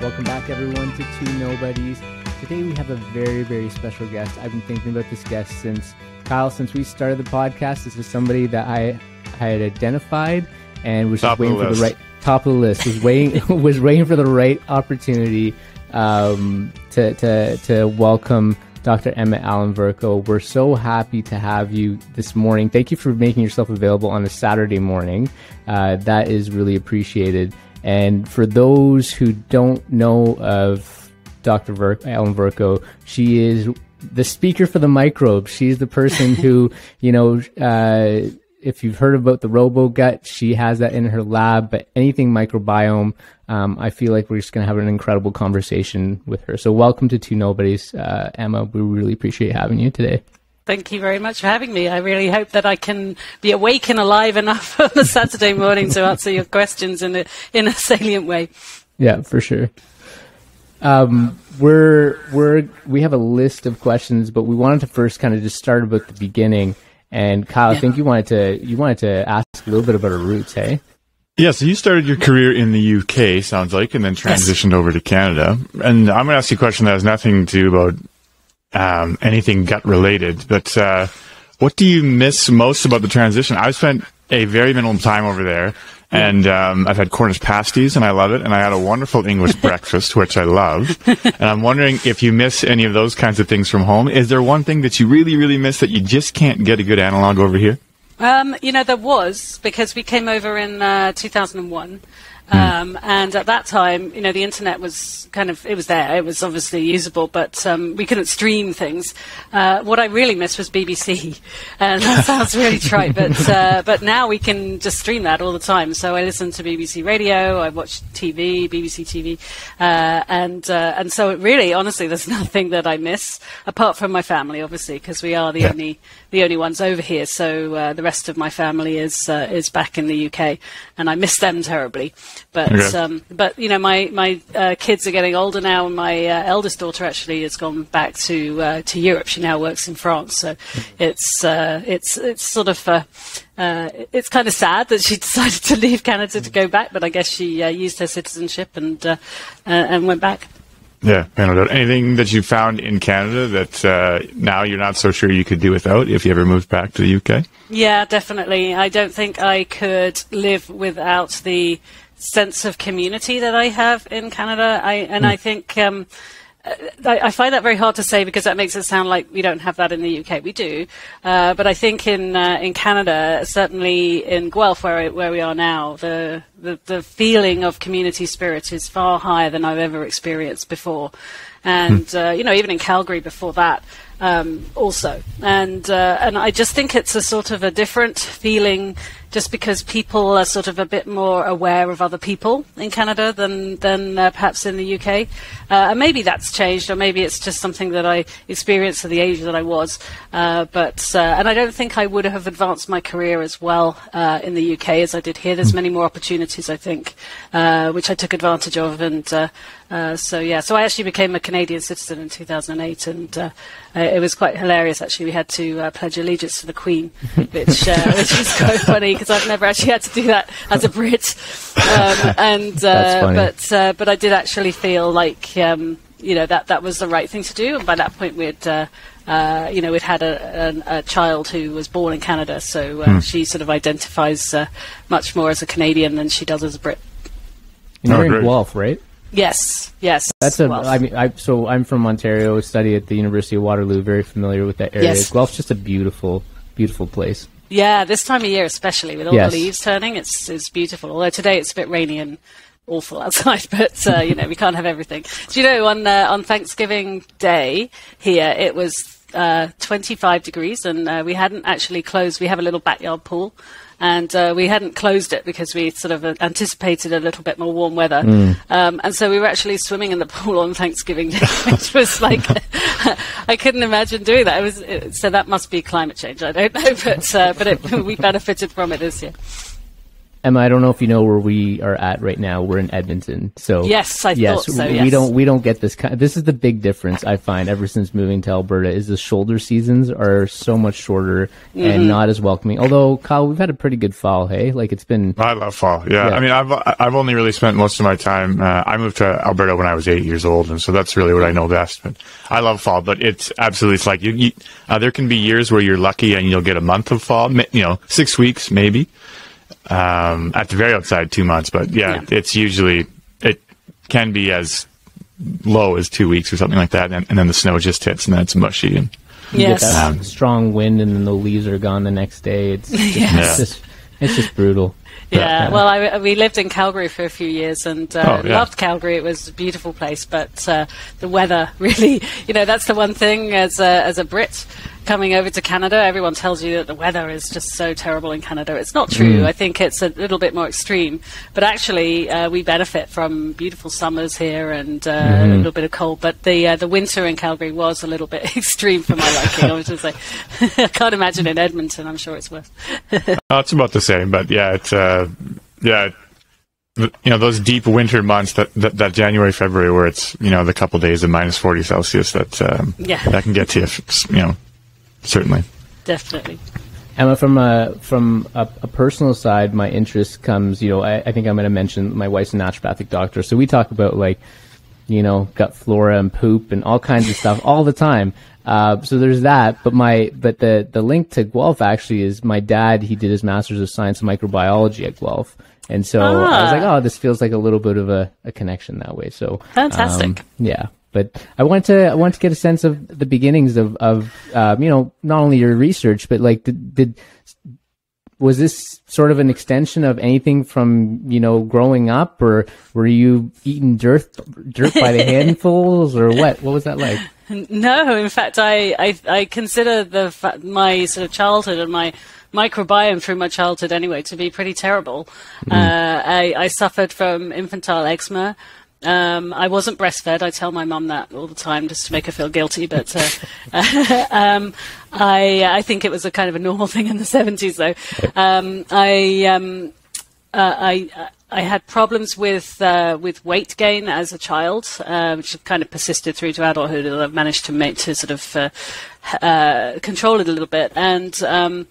Welcome back, everyone, to Two Nobodys. Today we have a very, very special guest. I've been thinking about this guest since Kyle, since we started the podcast. This is somebody that I, I had identified and was Top just waiting the for the right top of the list. Was waiting was waiting for the right opportunity um, to to to welcome Dr. Emma Allen Vercoe. We're so happy to have you this morning. Thank you for making yourself available on a Saturday morning. Uh, that is really appreciated. And for those who don't know of Dr. Ver- Ellen Vercoe, she is the speaker for the microbes. She's the person who, you know, uh, if you've heard about the robo gut, she has that in her lab. But anything microbiome, um, I feel like we're just going to have an incredible conversation with her. So welcome to Two Nobodys, uh, Emma. We really appreciate having you today. Thank you very much for having me. I really hope that I can be awake and alive enough on a Saturday morning to answer your questions in a in a salient way. Yeah, for sure. Um, we're we're we have a list of questions, but we wanted to first kind of just start about the beginning. And Kyle, I think you wanted to you wanted to ask a little bit about our roots, hey? Yeah, so you started your career in the UK, sounds like, and then transitioned over to Canada. And I'm going to ask you a question that has nothing to do about um, anything gut related, but uh, what do you miss most about the transition? I've spent a very minimal time over there, and um, I've had Cornish pasties, and I love it, and I had a wonderful English breakfast, which I love. And I'm wondering if you miss any of those kinds of things from home. Is there one thing that you really, really miss that you just can't get a good analog over here? Um, you know, there was because we came over in uh, 2001. Um, and at that time, you know, the internet was kind of, it was there. It was obviously usable, but um, we couldn't stream things. Uh, what I really missed was BBC. And that sounds really trite, but, uh, but now we can just stream that all the time. So I listen to BBC Radio, I watch TV, BBC TV. Uh, and, uh, and so it really, honestly, there's nothing that I miss apart from my family, obviously, because we are the Yeah. only, the only ones over here. So uh, the rest of my family is, uh, is back in the UK and I miss them terribly. But Okay. um, but you know my my uh, kids are getting older now, and my uh, eldest daughter actually has gone back to uh, to Europe. She now works in France, so it's uh, it's it's sort of. Uh, uh, it's kind of sad that she decided to leave Canada to go back, but I guess she uh, used her citizenship and uh, uh, and went back. Yeah. Anything that you found in Canada that uh, now you're not so sure you could do without if you ever moved back to the UK? Yeah, definitely. I don't think I could live without the sense of community that I have in Canada. I and I think um, uh, I, I find that very hard to say because that makes it sound like we don't have that in the UK. We do, uh, but I think in uh, in Canada, certainly in Guelph, where where we are now, the, the the feeling of community spirit is far higher than I've ever experienced before, and uh, you know even in Calgary before that um, also. And uh, and I just think it's a sort of a different feeling, just because people are sort of a bit more aware of other people in Canada than than uh, perhaps in the UK. Uh, and maybe that's changed, or maybe it's just something that I experienced at the age that I was. Uh, but uh, and I don't think I would have advanced my career as well uh, in the UK as I did here. There's many more opportunities, I think, uh, which I took advantage of, and. Uh, uh, so yeah, so I actually became a Canadian citizen in 2008, and it was quite hilarious. Actually, we had to uh, pledge allegiance to the Queen, which uh, which was quite funny because I've never actually had to do that as a Brit. Um, and uh, That's funny. but uh, but I did actually feel like um, you know that that was the right thing to do. And by that point, we'd. Uh, uh, you know, we'd had a, a, a child who was born in Canada, so uh, she sort of identifies uh, much more as a Canadian than she does as a Brit. You're Oh, in great. Guelph, right? Yes, yes. That's a. Guelph. I mean, I so I'm from Ontario. Study at the University of Waterloo. Very familiar with that area. Yes. Guelph's just a beautiful, beautiful place. Yeah, this time of year especially with all Yes. the leaves turning, it's it's beautiful. Although today it's a bit rainy and awful outside, but uh, you know we can't have everything. Do you know on uh, on Thanksgiving Day here it was uh, 25 degrees, and uh, we hadn't actually closed. We have a little backyard pool, and uh, we hadn't closed it because we sort of anticipated a little bit more warm weather. Mm. Um, and so we were actually swimming in the pool on Thanksgiving Day, which was like I couldn't imagine doing that. It was it, so that must be climate change. I don't know, but uh, but it, we benefited from it this year. Emma, I don't know if you know where we are at right now. We're in Edmonton, so yes, I yes, thought so. Yes. We don't we don't get this kind. Of, this is the big difference I find ever since moving to Alberta is the shoulder seasons are so much shorter mm-hmm. and not as welcoming. Although Kyle, we've had a pretty good fall. Hey, like it's been. I love fall. Yeah, yeah. I mean, I've I've only really spent most of my time. Uh, I moved to Alberta when I was eight years old, and so that's really what I know best. But I love fall. But it's absolutely it's like you. you uh, there can be years where you're lucky and you'll get a month of fall. You know, six weeks maybe um, at the very outside two months. But yeah, yeah, it's usually it can be as low as two weeks or something like that, and, and then the snow just hits and then it's mushy and. You Yes. Um, strong wind and then the leaves are gone the next day. It's just, yes. it's, just, it's just brutal. Yeah, well, I, we lived in Calgary for a few years and uh, oh, yeah. loved Calgary. It was a beautiful place, but uh, the weather really, you know, that's the one thing as a, as a Brit coming over to Canada, everyone tells you that the weather is just so terrible in Canada. It's not true. Mm. I think it's a little bit more extreme. But actually, uh, we benefit from beautiful summers here and uh, mm. a little bit of cold. But the uh, the winter in Calgary was a little bit extreme for my liking. I was just like, I can't imagine in Edmonton. I'm sure it's worse. oh, it's about the same. But yeah, it's uh, yeah you know those deep winter months that, that, that January February where it's you know the couple days of minus forty Celsius that um, yeah. that can get to you you know certainly. Definitely. Emma, from a from a, a, personal side, my interest comes. You know, I, I think I'm going to mention my wife's a naturopathic doctor, so we talk about like, you know, gut flora and poop and all kinds of stuff all the time. Uh, so there's that. But my but the the link to Guelph actually is my dad. He did his master's of science in microbiology at Guelph. And so ah. I was like, ah. oh, this feels like a little bit of a, a connection that way. So fantastic. Um, yeah. But I want to I want to get a sense of the beginnings of of um, you know not only your research but like did, did was this sort of an extension of anything from you know growing up or were you eating dirt dirt by the handfuls or what? What was that like? No in fact i i, I consider the my sort of childhood and my microbiome through my childhood anyway to be pretty terrible. Mm. uh, I, I suffered from infantile eczema um, I wasn't breastfed. I tell my mum that all the time just to make her feel guilty. But uh, um, I, I think it was a kind of a normal thing in the 70s, though. Um, I, um, uh, I, I had problems with uh, with weight gain as a child, uh, which kind of persisted through to adulthood, and I've managed to make to sort of uh, uh, control it a little bit. And um,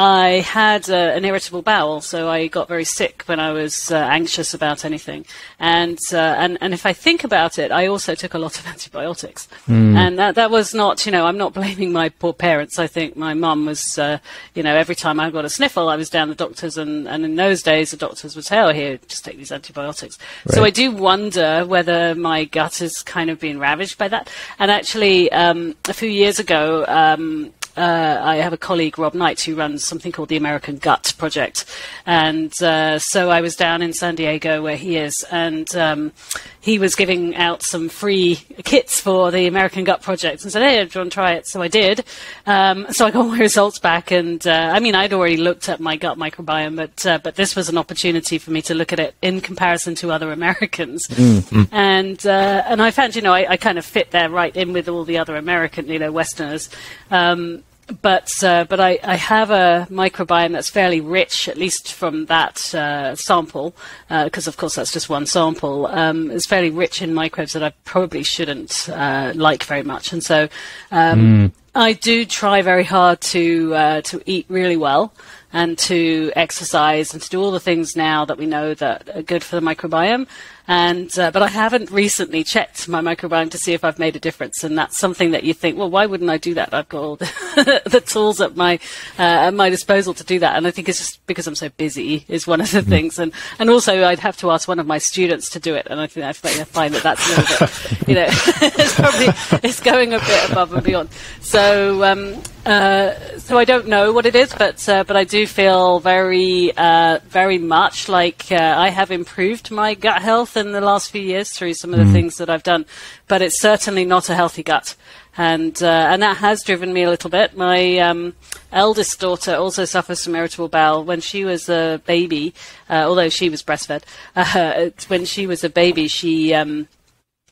I had uh, an irritable bowel, so I got very sick when I was uh, anxious about anything. And, uh, and and if I think about it, I also took a lot of antibiotics, mm. and that that was not, you know, I'm not blaming my poor parents. I think my mum was, uh, you know, every time I got a sniffle, I was down the doctors, and, and in those days, the doctors would say, "Oh, here, just take these antibiotics." Right. So I do wonder whether my gut has kind of been ravaged by that. And actually, um, a few years ago. Um, uh, I have a colleague, Rob Knight, who runs something called the American Gut Project. And uh, so I was down in San Diego where he is, and um, he was giving out some free kits for the American Gut Project and said, Hey, do you want to try it? So I did. Um, so I got my results back, and uh, I mean, I'd already looked at my gut microbiome, but, uh, but this was an opportunity for me to look at it in comparison to other Americans. Mm-hmm. And, uh, and I found, you know, I, I, kind of fit there right in with all the other American, you know, Westerners. Um, but uh, but I, I, have a microbiome that's fairly rich, at least from that uh, sample, because uh, of course that's just one sample. Um, it's fairly rich in microbes that I probably shouldn't uh, like very much, and so um, mm. I do try very hard to uh, to eat really well and to exercise and to do all the things now that we know that are good for the microbiome. And uh, but I haven't recently checked my microbiome to see if I've made a difference, and that's something that you think, well, why wouldn't I do that? I've got all the, the tools at my uh, at my disposal to do that, and I think it's just because I'm so busy is one of the mm. things, and and also I'd have to ask one of my students to do it, and I think I find that that's a little bit, you know, it's probably it's going a bit above and beyond. So. Um, Uh, so I don't know what it is, but uh, but I do feel very uh, very much like uh, I have improved my gut health in the last few years through some of the mm. things that I've done. But it's certainly not a healthy gut, and uh, and that has driven me a little bit. My um, eldest daughter also suffers from irritable bowel. When she was a baby, uh, although she was breastfed, when she was a baby, she um,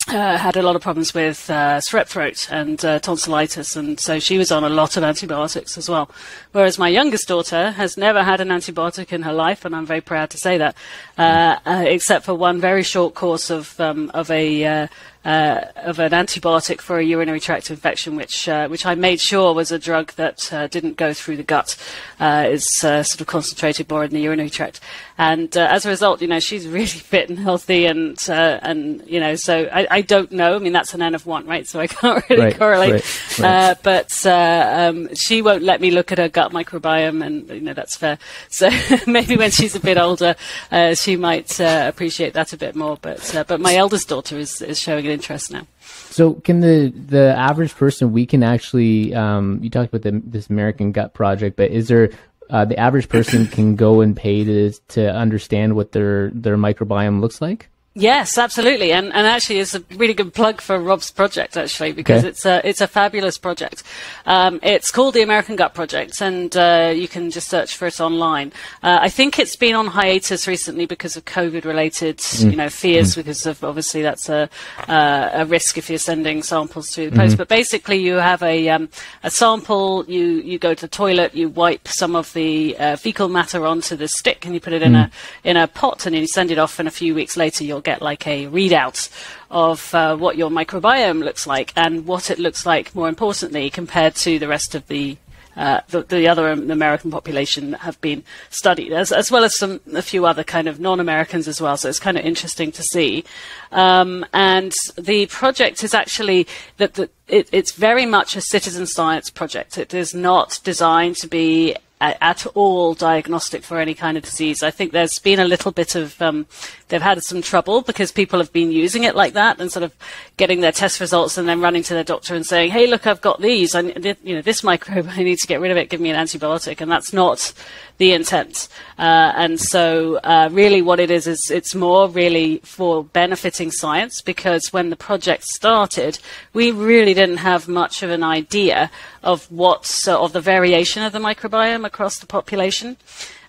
uh, had a lot of problems with uh, strep throat and uh, tonsillitis, and so she was on a lot of antibiotics as well. Whereas my youngest daughter has never had an antibiotic in her life, and I'm very proud to say that, uh, uh, except for one very short course of um, of a uh, uh, of an antibiotic for a urinary tract infection, which uh, which I made sure was a drug that uh, didn't go through the gut, is sort of concentrated more in the urinary tract. And as a result, you know, she's really fit and healthy, and and you know, so I, I, don't know. I mean, that's an N of one, right? So I can't really right, correlate. Right, right. but um, she won't let me look at her gut microbiome, and you know that's fair. So maybe when she's a bit older, she might appreciate that a bit more. But but my eldest daughter is is showing an interest now. So, can the the average person we can actually um, you talked about the, this American Gut Project, but is there uh, the average person can go and pay to to understand what their their microbiome looks like? Yes, absolutely, and and actually, it's a really good plug for Rob's project actually because okay. it's a it's a fabulous project. Um, it's called the American Gut Project, and uh, you can just search for it online. Uh, I think it's been on hiatus recently because of COVID-related, mm. you know, fears mm. because of obviously that's a uh, a risk if you're sending samples through the post. Mm-hmm. But basically, you have a um, a sample, you you go to the toilet, you wipe some of the uh, fecal matter onto the stick, and you put it in mm. a in a pot, and then you send it off, and a few weeks later you'll get like a readout of uh, what your microbiome looks like and what it looks like, more importantly, compared to the rest of the uh, the, the, other American population that have been studied, as, as, well as some a few other kind of non-Americans as well. So it's kind of interesting to see. Um, and the project is actually that it, it's very much a citizen science project. It is not designed to be at all diagnostic for any kind of disease. I think there's been a little bit of um, they've had some trouble because people have been using it like that and sort of getting their test results and then running to their doctor and saying, "Hey, look, I've got these. I, you know, this microbe. I need to get rid of it. Give me an antibiotic." And that's not the intent. Uh, and so, uh, really, what it is is it's more really for benefiting science because when the project started, we really didn't have much of an idea of what uh, of the variation of the microbiome across the population.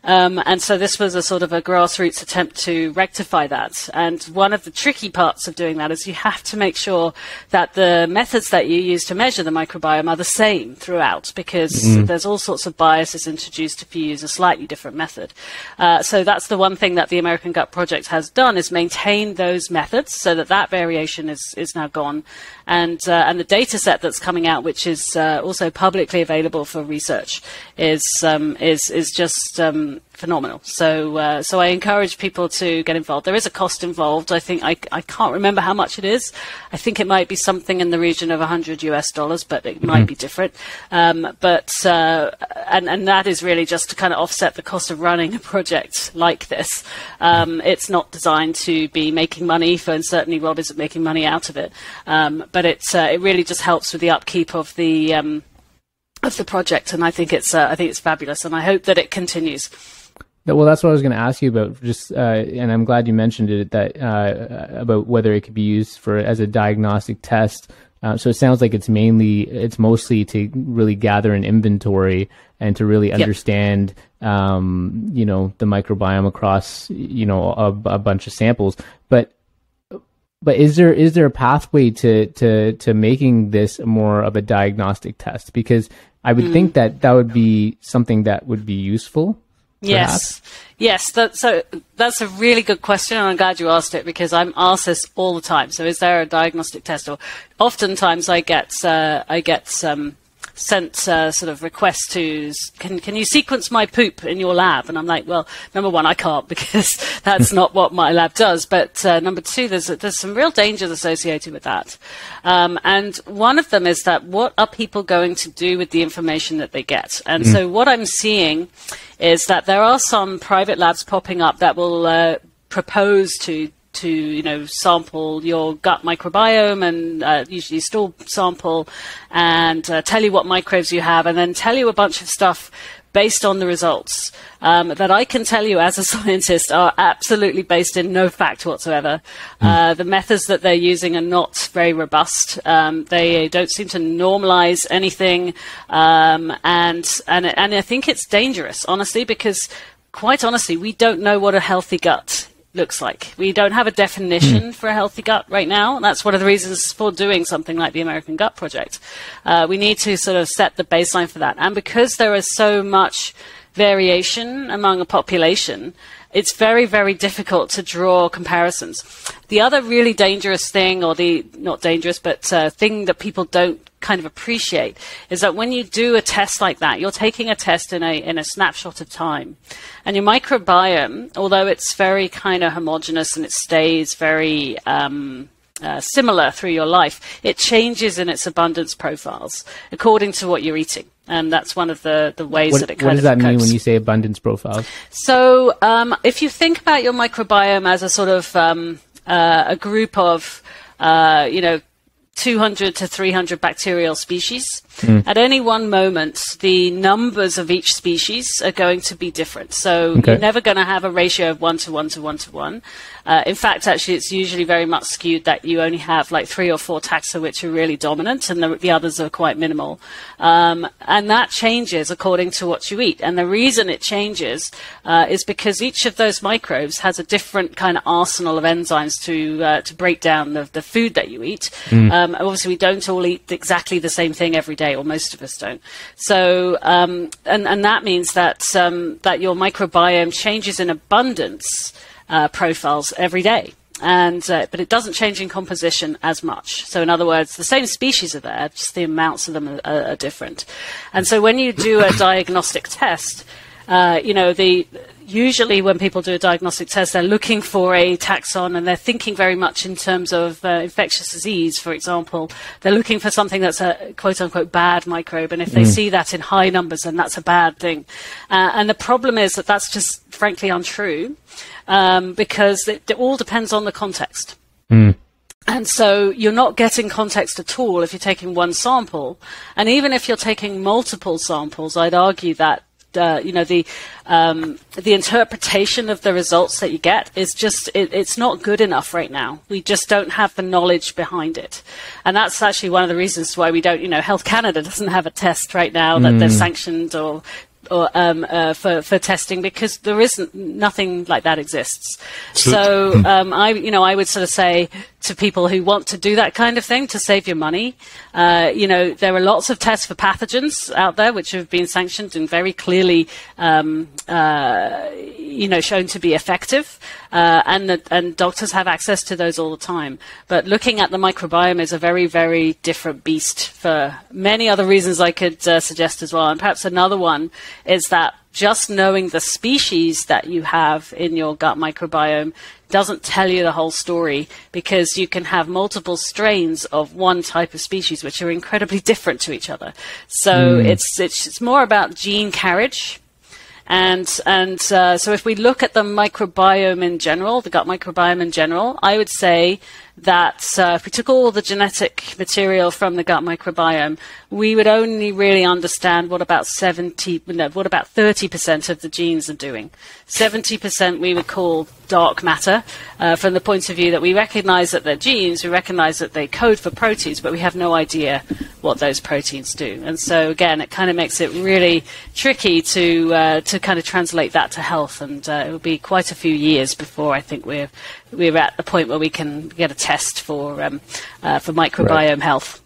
Um, and so this was a sort of a grassroots attempt to rectify that. And one of the tricky parts of doing that is you have to make sure that the methods that you use to measure the microbiome are the same throughout, because mm. there's all sorts of biases introduced if you use a slightly different method. Uh, so that's the one thing that the American Gut Project has done is maintain those methods so that that variation is, is now gone. And, uh, and the data set that's coming out, which is uh, also publicly available for research, is, um, is, is just um, phenomenal. So, uh, so I encourage people to get involved. There is a cost involved. I think I, I can't remember how much it is. I think it might be something in the region of 100 US dollars, but it mm-hmm. might be different. Um, but uh, and and that is really just to kind of offset the cost of running a project like this. Um, it's not designed to be making money for, and certainly Rob isn't making money out of it. Um, but it's uh, it really just helps with the upkeep of the um, of the project, and I think it's uh, I think it's fabulous, and I hope that it continues. Well, that's what I was going to ask you about. Just, uh, and I'm glad you mentioned it that uh, about whether it could be used for as a diagnostic test. Uh, so it sounds like it's mainly, it's mostly to really gather an inventory and to really understand, yep. um, you know, the microbiome across, you know, a, a bunch of samples. But but is there is there a pathway to to to making this more of a diagnostic test? Because I would mm. think that that would be something that would be useful. Yes, yes. That, so that's a really good question, and I'm glad you asked it because I'm asked this all the time. So, is there a diagnostic test? Or oftentimes, I get uh, I get um, sent uh, sort of requests to can can you sequence my poop in your lab? And I'm like, well, number one, I can't because that's not what my lab does. But uh, number two, there's there's some real dangers associated with that. Um, and one of them is that what are people going to do with the information that they get? And mm. so what I'm seeing is that there are some private labs popping up that will uh, propose to to you know sample your gut microbiome and uh, usually stool sample and uh, tell you what microbes you have and then tell you a bunch of stuff based on the results um, that I can tell you as a scientist are absolutely based in no fact whatsoever. Mm. Uh, the methods that they're using are not very robust. Um, they don't seem to normalize anything, um, and and and I think it's dangerous, honestly, because quite honestly, we don't know what a healthy gut looks like. We don't have a definition mm. for a healthy gut right now. And that's one of the reasons for doing something like the American Gut Project. Uh, we need to sort of set the baseline for that. And because there is so much variation among a population, it's very, very difficult to draw comparisons. The other really dangerous thing, or the not dangerous, but uh, thing that people don't kind of appreciate is that when you do a test like that, you're taking a test in a in a snapshot of time, and your microbiome, although it's very kind of homogenous and it stays very um, uh, similar through your life, it changes in its abundance profiles according to what you're eating. And that's one of the, the ways what, that it kind What does that mean when you say abundance profiles? So, um, if you think about your microbiome as a sort of um, uh, a group of, uh, you know, 200 to 300 bacterial species. Mm. At any one moment, the numbers of each species are going to be different. So okay. you're never going to have a ratio of one to one to one to one. Uh, in fact, actually, it's usually very much skewed that you only have like three or four taxa which are really dominant, and the, the others are quite minimal. Um, and that changes according to what you eat. And the reason it changes uh, is because each of those microbes has a different kind of arsenal of enzymes to uh, to break down the, the food that you eat. Mm. Um, obviously, we don't all eat exactly the same thing every day, or most of us don't. So, um, and and that means that um, that your microbiome changes in abundance uh, profiles every day. And uh, but it doesn't change in composition as much. So in other words, the same species are there, just the amounts of them are, are different. And so when you do a diagnostic test, uh, you know the usually when people do a diagnostic test, they're looking for a taxon and they're thinking very much in terms of uh, infectious disease, for example. They're looking for something that's a quote unquote bad microbe. And if they mm. see that in high numbers, then that's a bad thing. Uh, and the problem is that that's just frankly untrue um, because it, it, all depends on the context. Mm. And so you're not getting context at all if you're taking one sample. And even if you're taking multiple samples, I'd argue that uh, you know the um, the interpretation of the results that you get is just it, it's not good enough right now. We just don't have the knowledge behind it, and that's actually one of the reasons why we don't. You know, Health Canada doesn't have a test right now that mm. they've sanctioned or or um, uh, for for testing because there isn't nothing like that exists. So, so um, I you know I would sort of say to people who want to do that kind of thing to save your money, uh, you know there are lots of tests for pathogens out there which have been sanctioned and very clearly um, uh, you know shown to be effective, uh, and and doctors have access to those all the time. But looking at the microbiome is a very very different beast for many other reasons I could uh, suggest as well, and perhaps another one is that just knowing the species that you have in your gut microbiome doesn't tell you the whole story because you can have multiple strains of one type of species which are incredibly different to each other. So mm. it's, it's, it's more about gene carriage. And and uh, so if we look at the microbiome in general, the gut microbiome in general, I would say that uh, if we took all the genetic material from the gut microbiome, we would only really understand what about 70, no, what about 30% of the genes are doing. 70% we would call dark matter uh, from the point of view that we recognize that they're genes, we recognize that they code for proteins, but we have no idea what those proteins do. And so again, it kind of makes it really tricky to uh, to kind of translate that to health, and uh, it will be quite a few years before I think we're we're at the point where we can get a test for um, uh, for microbiome right. health.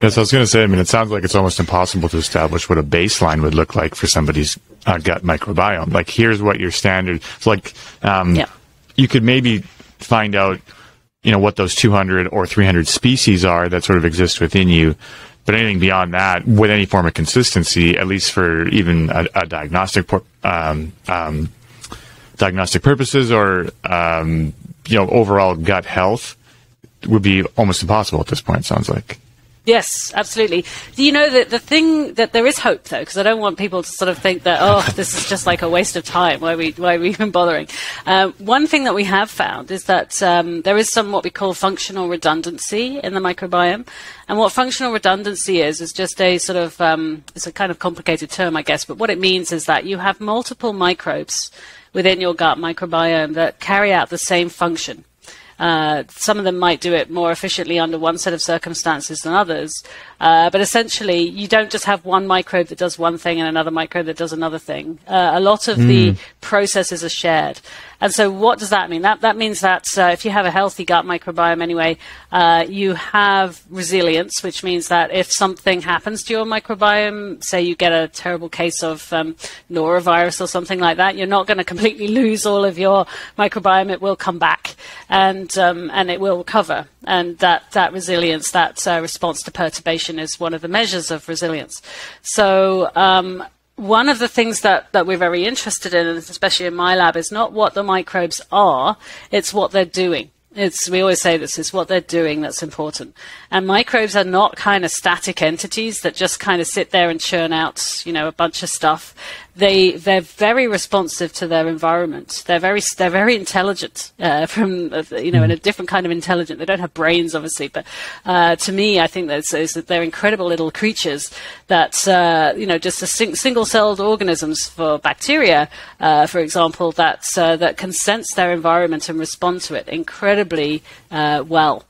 Yes, I was going to say. I mean, it sounds like it's almost impossible to establish what a baseline would look like for somebody's uh, gut microbiome. Like, here's what your standard. It's like um, yeah. you could maybe find out, you know, what those 200 or 300 species are that sort of exist within you. But anything beyond that, with any form of consistency, at least for even a, a diagnostic um, um, diagnostic purposes or um, you know overall gut health would be almost impossible at this point. Sounds like. Yes, absolutely. You know that the thing that there is hope though, because I don't want people to sort of think that oh, this is just like a waste of time. Why are we why are we even bothering? Um, one thing that we have found is that um, there is some what we call functional redundancy in the microbiome, and what functional redundancy is is just a sort of um, it's a kind of complicated term, I guess, but what it means is that you have multiple microbes within your gut microbiome that carry out the same function. Uh, some of them might do it more efficiently under one set of circumstances than others. Uh, but essentially, you don't just have one microbe that does one thing and another microbe that does another thing. Uh, a lot of mm. the hmm. processes are shared. And so, what does that mean? That that means that uh, if you have a healthy gut microbiome, anyway, uh, you have resilience, which means that if something happens to your microbiome, say you get a terrible case of um, norovirus or something like that, you're not going to completely lose all of your microbiome. It will come back, and um, and it will recover. And that that resilience, that uh, response to perturbation, is one of the measures of resilience. So. Um, one of the things that, that we're very interested in, especially in my lab, is not what the microbes are, it's what they're doing. It's, we always say this is what they're doing that's important. And microbes are not kind of static entities that just kind of sit there and churn out, you know, a bunch of stuff they they're very responsive to their environment. They're very they're very intelligent uh, from uh, you know in a mm. different kind of intelligent. They don't have brains, obviously, but uh, to me, I think that, that they're incredible little creatures that uh, you know just a sing- single-celled organisms for bacteria, uh, for example, that uh, that can sense their environment and respond to it incredibly well.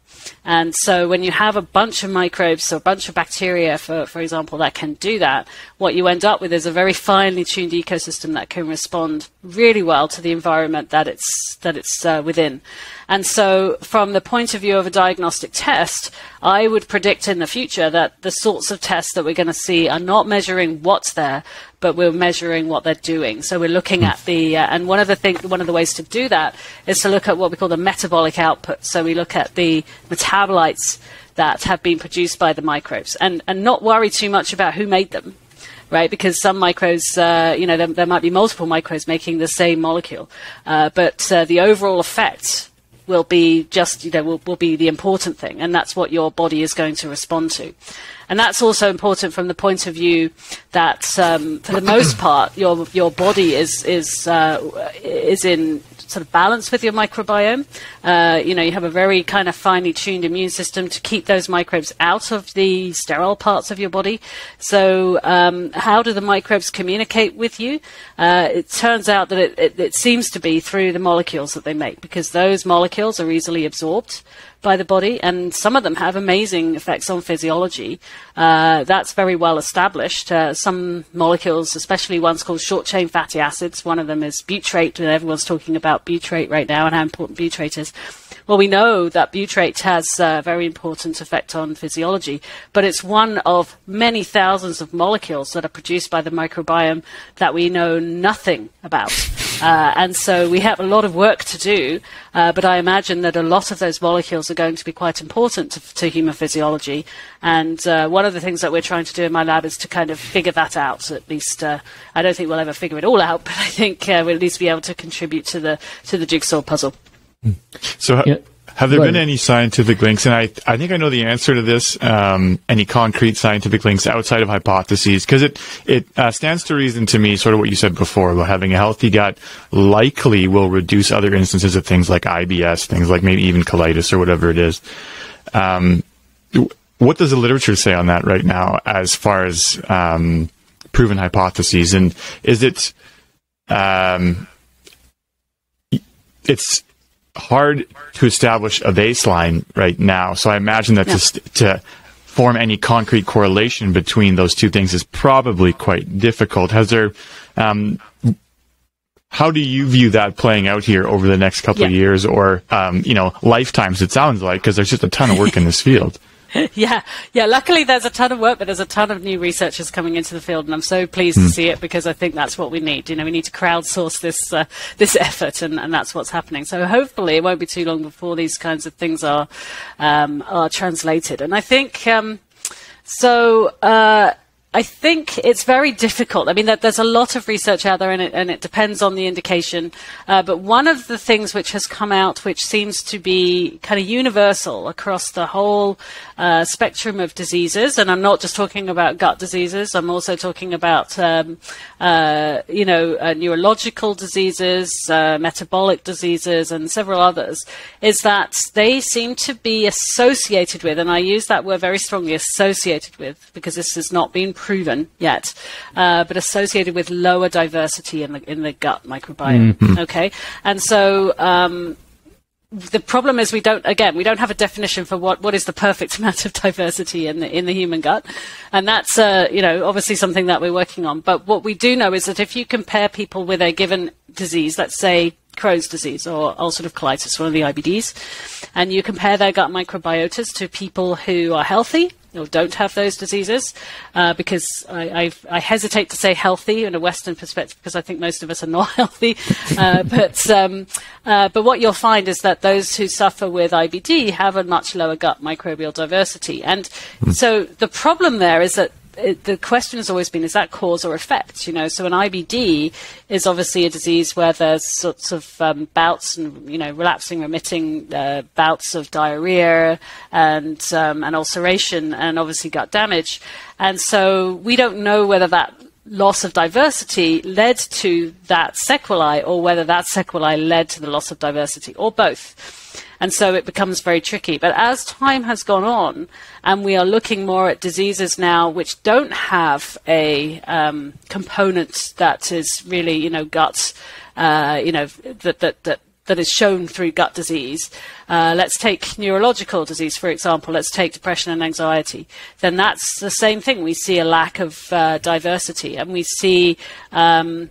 And so when you have a bunch of microbes or a bunch of bacteria, for, for example, that can do that, what you end up with is a very finely tuned ecosystem that can respond really well to the environment that it's, that it's uh, within. And so, from the point of view of a diagnostic test, I would predict in the future that the sorts of tests that we're going to see are not measuring what's there, but we're measuring what they're doing. So we're looking at the, uh, and one of the things, one of the ways to do that is to look at what we call the metabolic output. So we look at the metabolites that have been produced by the microbes, and and not worry too much about who made them right? Because some microbes, uh, you know, there, there, might be multiple microbes making the same molecule, uh, but uh, the overall effect will be just, you know, will, will be the important thing. And that's what your body is going to respond to. And that's also important from the point of view that, um, for the most part, your your body is is uh, is in sort of balance with your microbiome. Uh, you know, you have a very kind of finely tuned immune system to keep those microbes out of the sterile parts of your body. So, um, how do the microbes communicate with you? Uh, it turns out that it, it, it seems to be through the molecules that they make because those molecules are easily absorbed by the body, and some of them have amazing effects on physiology. Uh, that's very well established. Uh, some molecules, especially ones called short chain fatty acids, one of them is butyrate, and everyone's talking about butyrate right now and how important butyrate is. Well, we know that butyrate has a very important effect on physiology, but it's one of many thousands of molecules that are produced by the microbiome that we know nothing about. Uh, and so we have a lot of work to do, uh, but I imagine that a lot of those molecules are going to be quite important to, to human physiology. And uh, one of the things that we're trying to do in my lab is to kind of figure that out. At least, uh, I don't think we'll ever figure it all out, but I think uh, we'll at least be able to contribute to the to the jigsaw puzzle. So, yeah. have there been any scientific links? And I, I think I know the answer to this. Um, any concrete scientific links outside of hypotheses? Because it it uh, stands to reason to me, sort of what you said before about having a healthy gut likely will reduce other instances of things like IBS, things like maybe even colitis or whatever it is. Um, what does the literature say on that right now, as far as um, proven hypotheses? And is it um, it's hard to establish a baseline right now. So I imagine that to, to form any concrete correlation between those two things is probably quite difficult. Has there, um, how do you view that playing out here over the next couple yeah. of years or, um, you know, lifetimes it sounds like, because there's just a ton of work in this field. yeah, yeah. Luckily, there's a ton of work, but there's a ton of new researchers coming into the field, and I'm so pleased mm. to hmm. see it because I think that's what we need. You know, we need to crowdsource this uh, this effort, and, and that's what's happening. So hopefully, it won't be too long before these kinds of things are um, are translated. And I think um, so. Uh, I think it's very difficult. I mean, there's a lot of research out there, and it, and it depends on the indication. Uh, but one of the things which has come out, which seems to be kind of universal across the whole uh, spectrum of diseases, and I'm not just talking about gut diseases. I'm also talking about, um, uh, you know, uh, neurological diseases, uh, metabolic diseases, and several others. Is that they seem to be associated with, and I use that word very strongly, associated with, because this has not been proven yet, uh, but associated with lower diversity in the in the gut microbiome. Mm-hmm. Okay, and so. Um, the problem is we don't again we don't have a definition for what, what is the perfect amount of diversity in the in the human gut. And that's uh, you know obviously something that we're working on. But what we do know is that if you compare people with a given disease let's say Crohn's disease or ulcerative colitis, one of the IBDs, and you compare their gut microbiotas to people who are healthy or don't have those diseases, uh, because I, i hesitate to say healthy in a Western perspective because I think most of us are not healthy. Uh, but um, uh, but what you'll find is that those who suffer with IBD have a much lower gut microbial diversity, and mm. so the problem there is that it, the question has always been: is that cause or effect? You know, so an IBD is obviously a disease where there's sorts of um, bouts and you know relapsing, remitting uh, bouts of diarrhea and um, and ulceration, and obviously gut damage. And so we don't know whether that loss of diversity led to that sequelae or whether that sequelae led to the loss of diversity or both. And so it becomes very tricky. But as time has gone on, and we are looking more at diseases now which don't have a um, component that is really, you know, gut, uh, you know, that, that, that that is shown through gut disease. Uh, let's take neurological disease, for example. Let's take depression and anxiety. Then that's the same thing. We see a lack of uh, diversity, and we see um,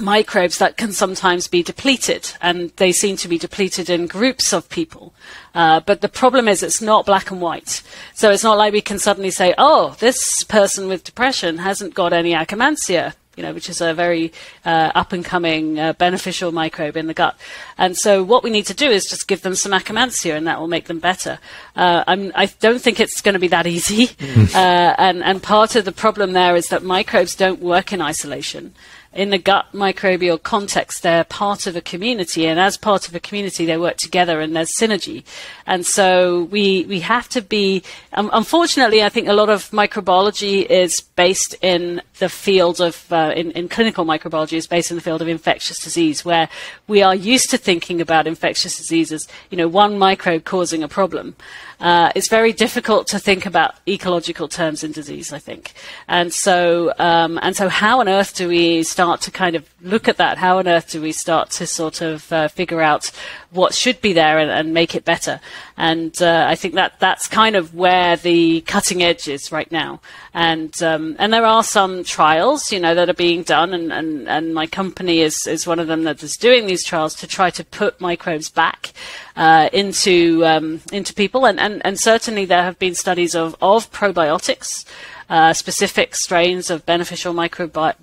microbes that can sometimes be depleted, and they seem to be depleted in groups of people. Uh, but the problem is it's not black and white. So it's not like we can suddenly say, oh, this person with depression hasn't got any Akkermansia. You know, which is a very uh, up and coming uh, beneficial microbe in the gut. And so, what we need to do is just give them some Akkermansia, and that will make them better. Uh, I don't think it's going to be that easy. Uh, and, and part of the problem there is that microbes don't work in isolation in the gut microbial context, they're part of a community, and as part of a community, they work together and there's synergy. And so we we have to be. Um, unfortunately, I think a lot of microbiology is based in the field of uh, in, in clinical microbiology is based in the field of infectious disease, where we are used to thinking about infectious diseases, you know, one microbe causing a problem. Uh, it's very difficult to think about ecological terms in disease, I think. And so, um, and so, how on earth do we start to kind of look at that? How on earth do we start to sort of uh, figure out what should be there and, and make it better? And uh, I think that that's kind of where the cutting edge is right now. And um, and there are some trials, you know, that are being done, and, and, and my company is, is one of them that is doing these trials to try to put microbes back uh, into um, into people, and, and, and certainly there have been studies of, of probiotics. Uh, specific strains of beneficial microbi-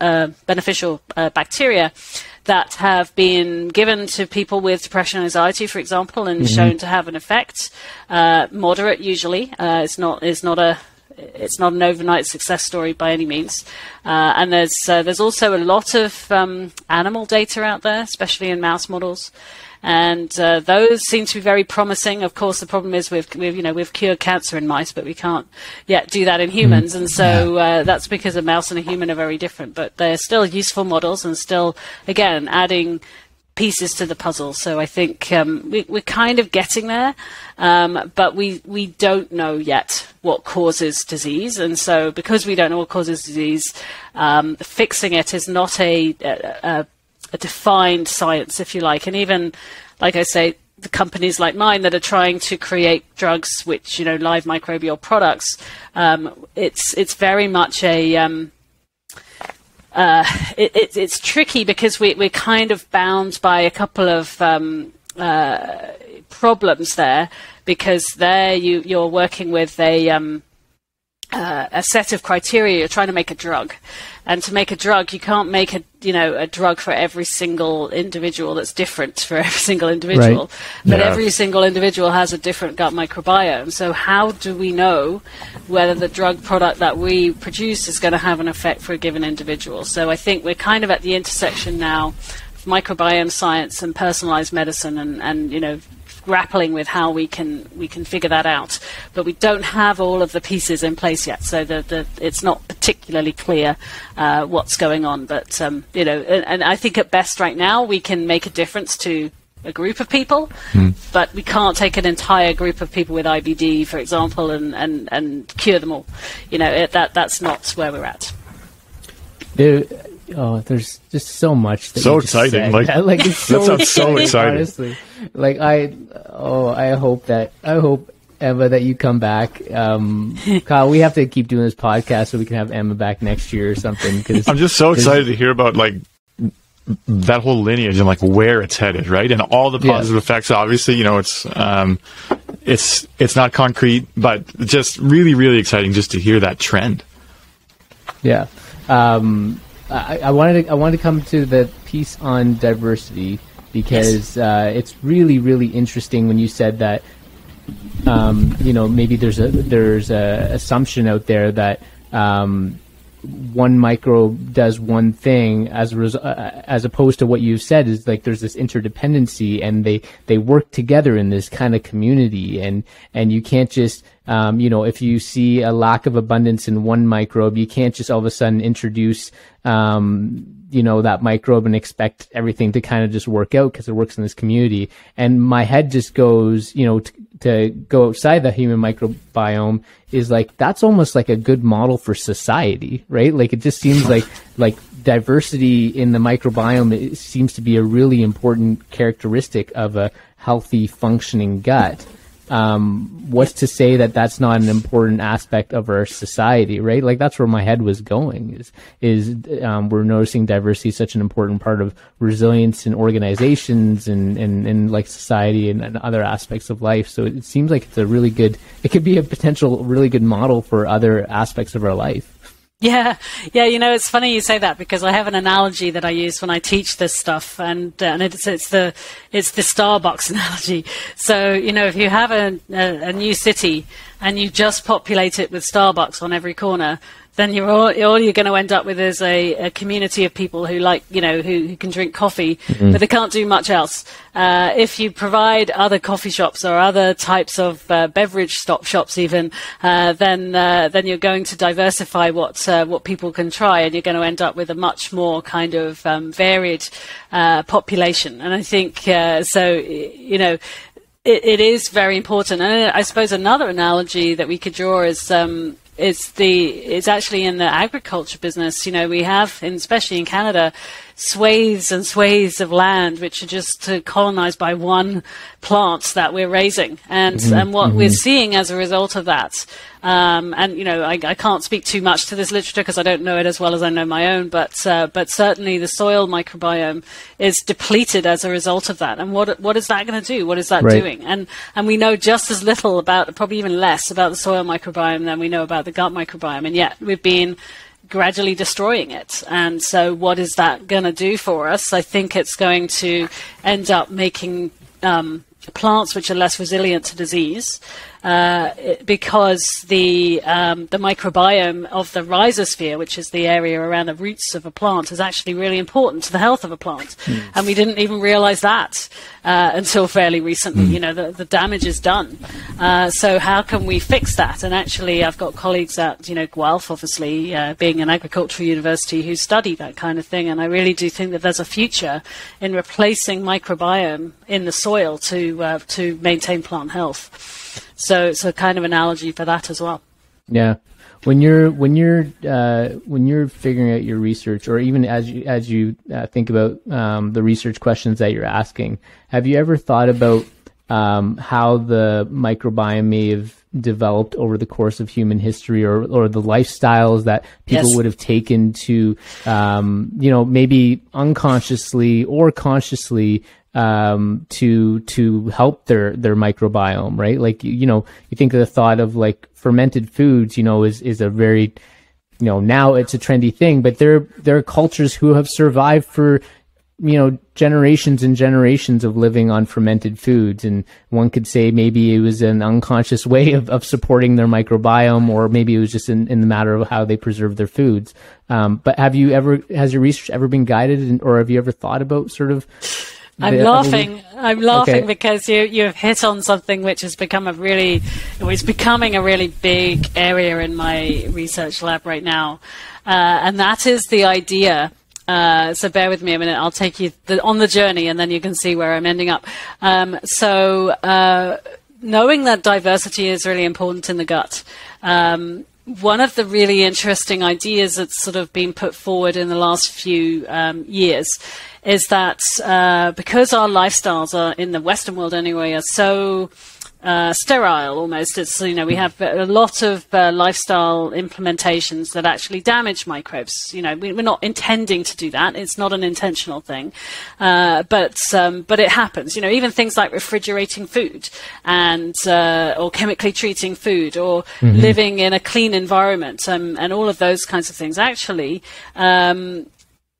uh, beneficial uh, bacteria that have been given to people with depression and anxiety, for example, and mm-hmm. shown to have an effect. Uh, moderate, usually. Uh, it's not. It's not a it's not an overnight success story by any means. Uh, and there's uh, there's also a lot of um, animal data out there, especially in mouse models, and uh, those seem to be very promising. Of course, the problem is we've, we've you know we've cured cancer in mice, but we can't yet do that in humans, mm. and so uh, that's because a mouse and a human are very different. But they're still useful models, and still again adding pieces to the puzzle. So I think um, we, are kind of getting there, um, but we we don't know yet what causes disease, and so because we don't know what causes disease, um, fixing it is not a, a, a defined science, if you like. And even, like I say, the companies like mine that are trying to create drugs, which you know, live microbial products, um, it's it's very much a um, uh, it, it, it's tricky because we, we're kind of bound by a couple of um, uh, problems there because there you, you're working with a um, uh, a set of criteria. You're trying to make a drug, and to make a drug, you can't make a you know a drug for every single individual that's different for every single individual. Right. But Yeah. every single individual has a different gut microbiome. So how do we know whether the drug product that we produce is going to have an effect for a given individual? So I think we're kind of at the intersection now of microbiome science and personalized medicine, and and you know grappling with how we can we can figure that out. But we don't have all of the pieces in place yet, so the, the it's not particularly clear uh, what's going on. But um, you know, and, and I think at best right now we can make a difference to a group of people, but we can't take an entire group of people with IBD, for example, and, and, and cure them all. You know, it, that that's not where we're at. There, oh, there's just so much. That So you just exciting, said. like- Yeah, like it's That so sounds so exciting. Honestly, like I, oh, I hope that I hope Emma that you come back. Um, Kyle, we have to keep doing this podcast so we can have Emma back next year or something. Because I'm just so excited to hear about like that whole lineage and like where it's headed, right? And all the Yeah. positive effects. Obviously, you know, it's um, it's it's not concrete, but just really, really exciting just to hear that trend. Yeah. Um, I, I wanted to, I wanted to come to the piece on diversity because uh, it's really really interesting when you said that um, you know maybe there's a there's a assumption out there that um, one microbe does one thing as a res- uh, as opposed to what you've said is like there's this interdependency and they they work together in this kind of community. And and you can't just um, you know if you see a lack of abundance in one microbe you can't just all of a sudden introduce um, you know that microbe and expect everything to kind of just work out because it works in this community. And my head just goes you know t- to go outside the human microbiome is like that's almost like a good model for society right? Like it just seems like like diversity in the microbiome it seems to be a really important characteristic of a healthy functioning gut um, what's to say that that's not an important aspect of our society, right? Like that's where my head was going. Is is um, we're noticing diversity is such an important part of resilience in organizations and and, and like society and, and other aspects of life. So it seems like it's a really good. It could be a potential really good model for other aspects of our life. Yeah, yeah. You know, it's funny you say that because I have an analogy that I use when I teach this stuff, and uh, and it's it's the it's the Starbucks analogy. So you know, if you have a, a, a new city and you just populate it with Starbucks on every corner, then you're all, all you're going to end up with is a, a community of people who like you know who, who can drink coffee, but they can't do much else. Uh, if you provide other coffee shops or other types of uh, beverage stop shops, even uh, then uh, then you're going to diversify what uh, what people can try, and you're going to end up with a much more kind of um, varied uh, population. And I think uh, so. You know, it, it is very important. And I suppose another analogy that we could draw is um, is the is actually in the agriculture business. You know, we have, in, especially in Canada, swathes and swathes of land which are just uh, colonized by one plant that we're raising, and and what we're seeing as a result of that. Um, and you know, I, I can't speak too much to this literature because I don't know it as well as I know my own. But uh, but certainly the soil microbiome is depleted as a result of that. And what what is that going to do? What is that Right. doing? And and we know just as little about, probably even less about the soil microbiome than we know about the gut microbiome. And yet we've been gradually destroying it. And so what is that going to do for us? I think it's going to end up making um, plants which are less resilient to disease uh, because the um, the microbiome of the rhizosphere, which is the area around the roots of a plant, is actually really important to the health of a plant, and we didn't even realize that uh, until fairly recently. You know, the, the damage is done. Uh, so how can we fix that? And actually, I've got colleagues at you know Guelph, obviously uh, being an agricultural university, who study that kind of thing, and I really do think that there's a future in replacing microbiome in the soil to uh, to maintain plant health. So it's a kind of analogy for that as well. Yeah. When you're when you're uh, when you're figuring out your research, or even as you as you uh, think about um, the research questions that you're asking, have you ever thought about um, how the microbiome may have developed over the course of human history, or or the lifestyles that people Yes. would have taken to, um, you know, maybe unconsciously or consciously um, to to help their their microbiome, right? Like you know, you think of the thought of like fermented foods, you know, is is a very you know now it's a trendy thing, but there there are cultures who have survived for you know generations and generations of living on fermented foods and one could say maybe it was an unconscious way of, of supporting their microbiome or maybe it was just in, in the matter of how they preserve their foods um, but have you ever has your research ever been guided in, or have you ever thought about sort of I'm laughing. I'm laughing okay. because you you have hit on something which has become a really, it's becoming a really big area in my research lab right now, uh, and that is the idea. Uh, so bear with me a minute. I'll take you the, on the journey, and then you can see where I'm ending up. Um, so uh, knowing that diversity is really important in the gut. Um, one of the really interesting ideas that's sort of been put forward in the last few um, years is that uh, because our lifestyles are in the Western world anyway are so uh, sterile almost. It's you know we have a lot of uh, lifestyle implementations that actually damage microbes. You know we, are not intending to do that. It's not an intentional thing, uh, but um, but it happens. You know even things like refrigerating food and uh, or chemically treating food or mm-hmm. living in a clean environment um, and all of those kinds of things actually. Um,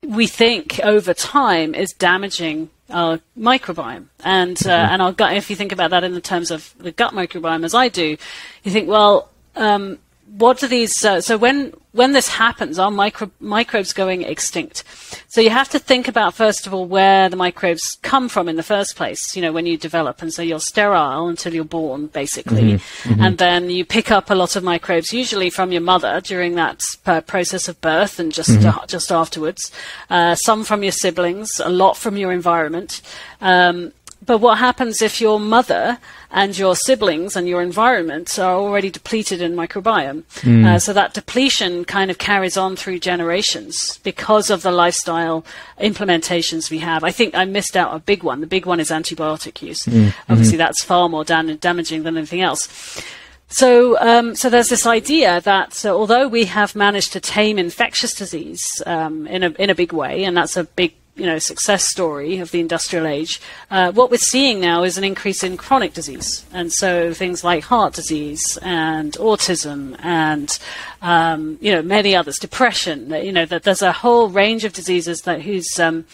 we think over time is damaging our microbiome and uh, mm-hmm. and our gut. If you think about that in the terms of the gut microbiome, as I do, you think, well, um, what do these? Uh, so when when this happens, are micro, microbes going extinct? So you have to think about first of all where the microbes come from in the first place. You know, when you develop, and so you're sterile until you're born, basically, mm-hmm, mm-hmm. and then you pick up a lot of microbes, usually from your mother during that uh, process of birth and just mm-hmm. uh, just afterwards. Uh, some from your siblings, a lot from your environment. Um, but what happens if your mother and your siblings and your environment are already depleted in microbiome? Mm. Uh, so that depletion kind of carries on through generations because of the lifestyle implementations we have. I think I missed out a big one. The big one is antibiotic use. Mm. Obviously, mm-hmm. that's far more dan- damaging than anything else. So, um, so there's this idea that uh, although we have managed to tame infectious disease um, in a in a big way, and that's a big you know success story of the industrial age, uh, what we're seeing now is an increase in chronic disease, and so things like heart disease and autism and um, you know many others, depression. You know that there's a whole range of diseases that whose um,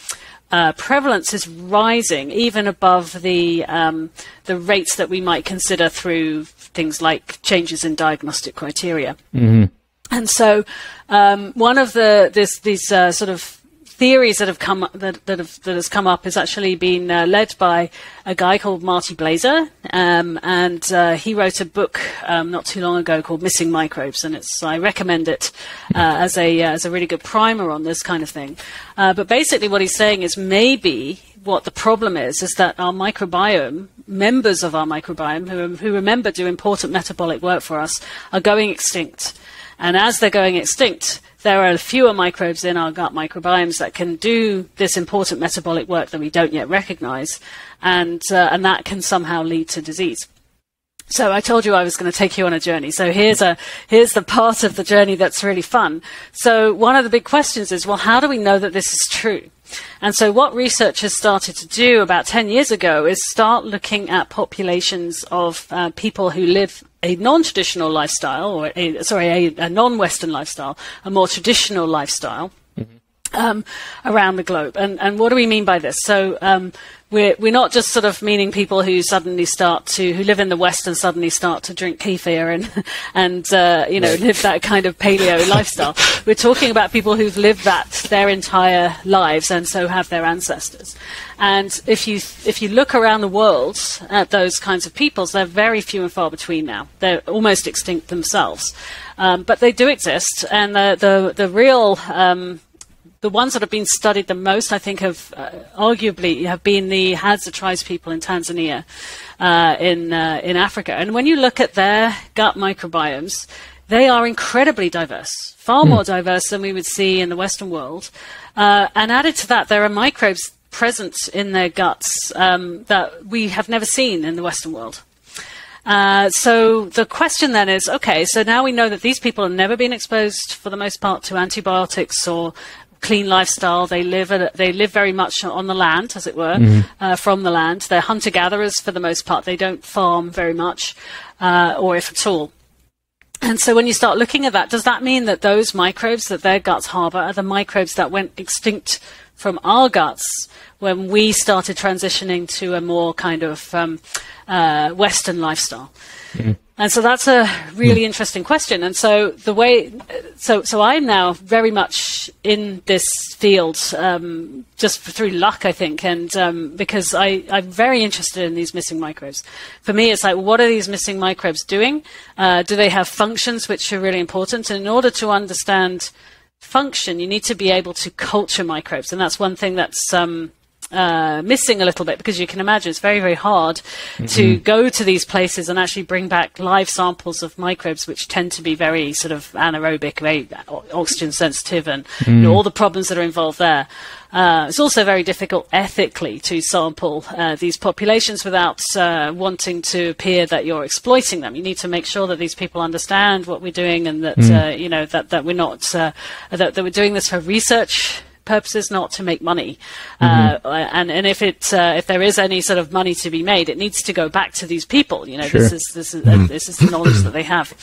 uh, prevalence is rising even above the um, the rates that we might consider through things like changes in diagnostic criteria. Mm-hmm. And so, um, one of the this, these uh, sort of theories that have come that that, have, that has come up has actually been uh, led by a guy called Marty Blaser, um, and uh, he wrote a book um, not too long ago called Missing Microbes, and it's I recommend it uh, as a uh, as a really good primer on this kind of thing. Uh, but basically, what he's saying is maybe what the problem is is that our microbiome, members of our microbiome who, who remember do important metabolic work for us, are going extinct. And as they're going extinct, there are fewer microbes in our gut microbiomes that can do this important metabolic work that we don't yet recognize, and, uh, and that can somehow lead to disease. So I told you I was going to take you on a journey. So here's a here's the part of the journey that's really fun. So one of the big questions is, well, how do we know that this is true? And so what researchers started to do about 10 years ago is start looking at populations of uh, people who live a non-traditional lifestyle, or a, sorry, a, a non-Western lifestyle, a more traditional lifestyle. Um, around the globe. And, and what do we mean by this? So um, we're, we're not just sort of meaning people who suddenly start to, who live in the West and suddenly start to drink kefir and, and uh, you know, live that kind of paleo lifestyle. We're talking about people who've lived that their entire lives and so have their ancestors. And if you, if you look around the world at those kinds of peoples, they're very few and far between now. They're almost extinct themselves. Um, but they do exist. And the, the, the real, um, the ones that have been studied the most, I think, have uh, arguably have been the Hadza tribes people in Tanzania, uh, in uh, in Africa. And when you look at their gut microbiomes, they are incredibly diverse, far mm. more diverse than we would see in the Western world. Uh, and added to that, there are microbes present in their guts um, that we have never seen in the Western world. Uh, so the question then is, okay, so now we know that these people have never been exposed, for the most part, to antibiotics or clean lifestyle. They live they live very much on the land, as it were, uh, from the land. They're hunter gatherers for the most part. They don't farm very much, uh, or if at all. And so when you start looking at that, does that mean that those microbes that their guts harbor are the microbes that went extinct from our guts when we started transitioning to a more kind of um, uh, Western lifestyle? And so that's a really interesting question. And so the way, so so I'm now very much in this field um, just through luck, I think, and um, because I I'm very interested in these missing microbes. For me, it's like, what are these missing microbes doing? Uh, do they have functions which are really important? And in order to understand function, you need to be able to culture microbes, and that's one thing that's um, uh, missing a little bit because you can imagine it's very, very hard mm-hmm. to go to these places and actually bring back live samples of microbes, which tend to be very sort of anaerobic, very oxygen sensitive, and mm. you know, all the problems that are involved there. Uh, it's also very difficult ethically to sample uh, these populations without uh, wanting to appear that you're exploiting them. You need to make sure that these people understand what we're doing and that mm. you know that, that we're not uh, that, that we're doing this for research purposes, not to make money. Mm-hmm. Uh, and and if it uh, if there is any sort of money to be made, it needs to go back to these people. You know, sure. this is this is mm-hmm. uh, this is the knowledge that they have.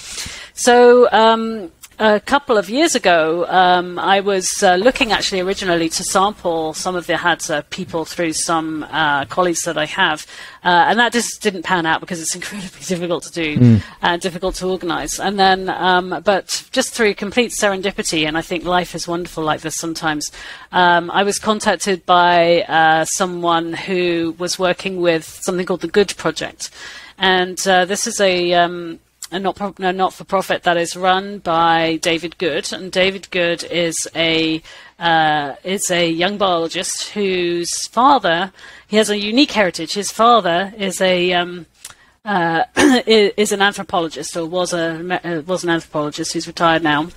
So. Um, a couple of years ago, um, I was uh, looking actually originally to sample some of the Hadza uh, people through some uh, colleagues that I have, uh, and that just didn't pan out because it's incredibly difficult to do mm. and difficult to organise. And then, um, but just through complete serendipity, and I think life is wonderful like this sometimes. Um, I was contacted by uh, someone who was working with something called the Good Project, and uh, this is a um, a not no, not for profit that is run by David Good, and David Good is a uh, is a young biologist whose father he has a unique heritage. His father is a um, uh, is an anthropologist or was a uh, was an anthropologist who's retired now.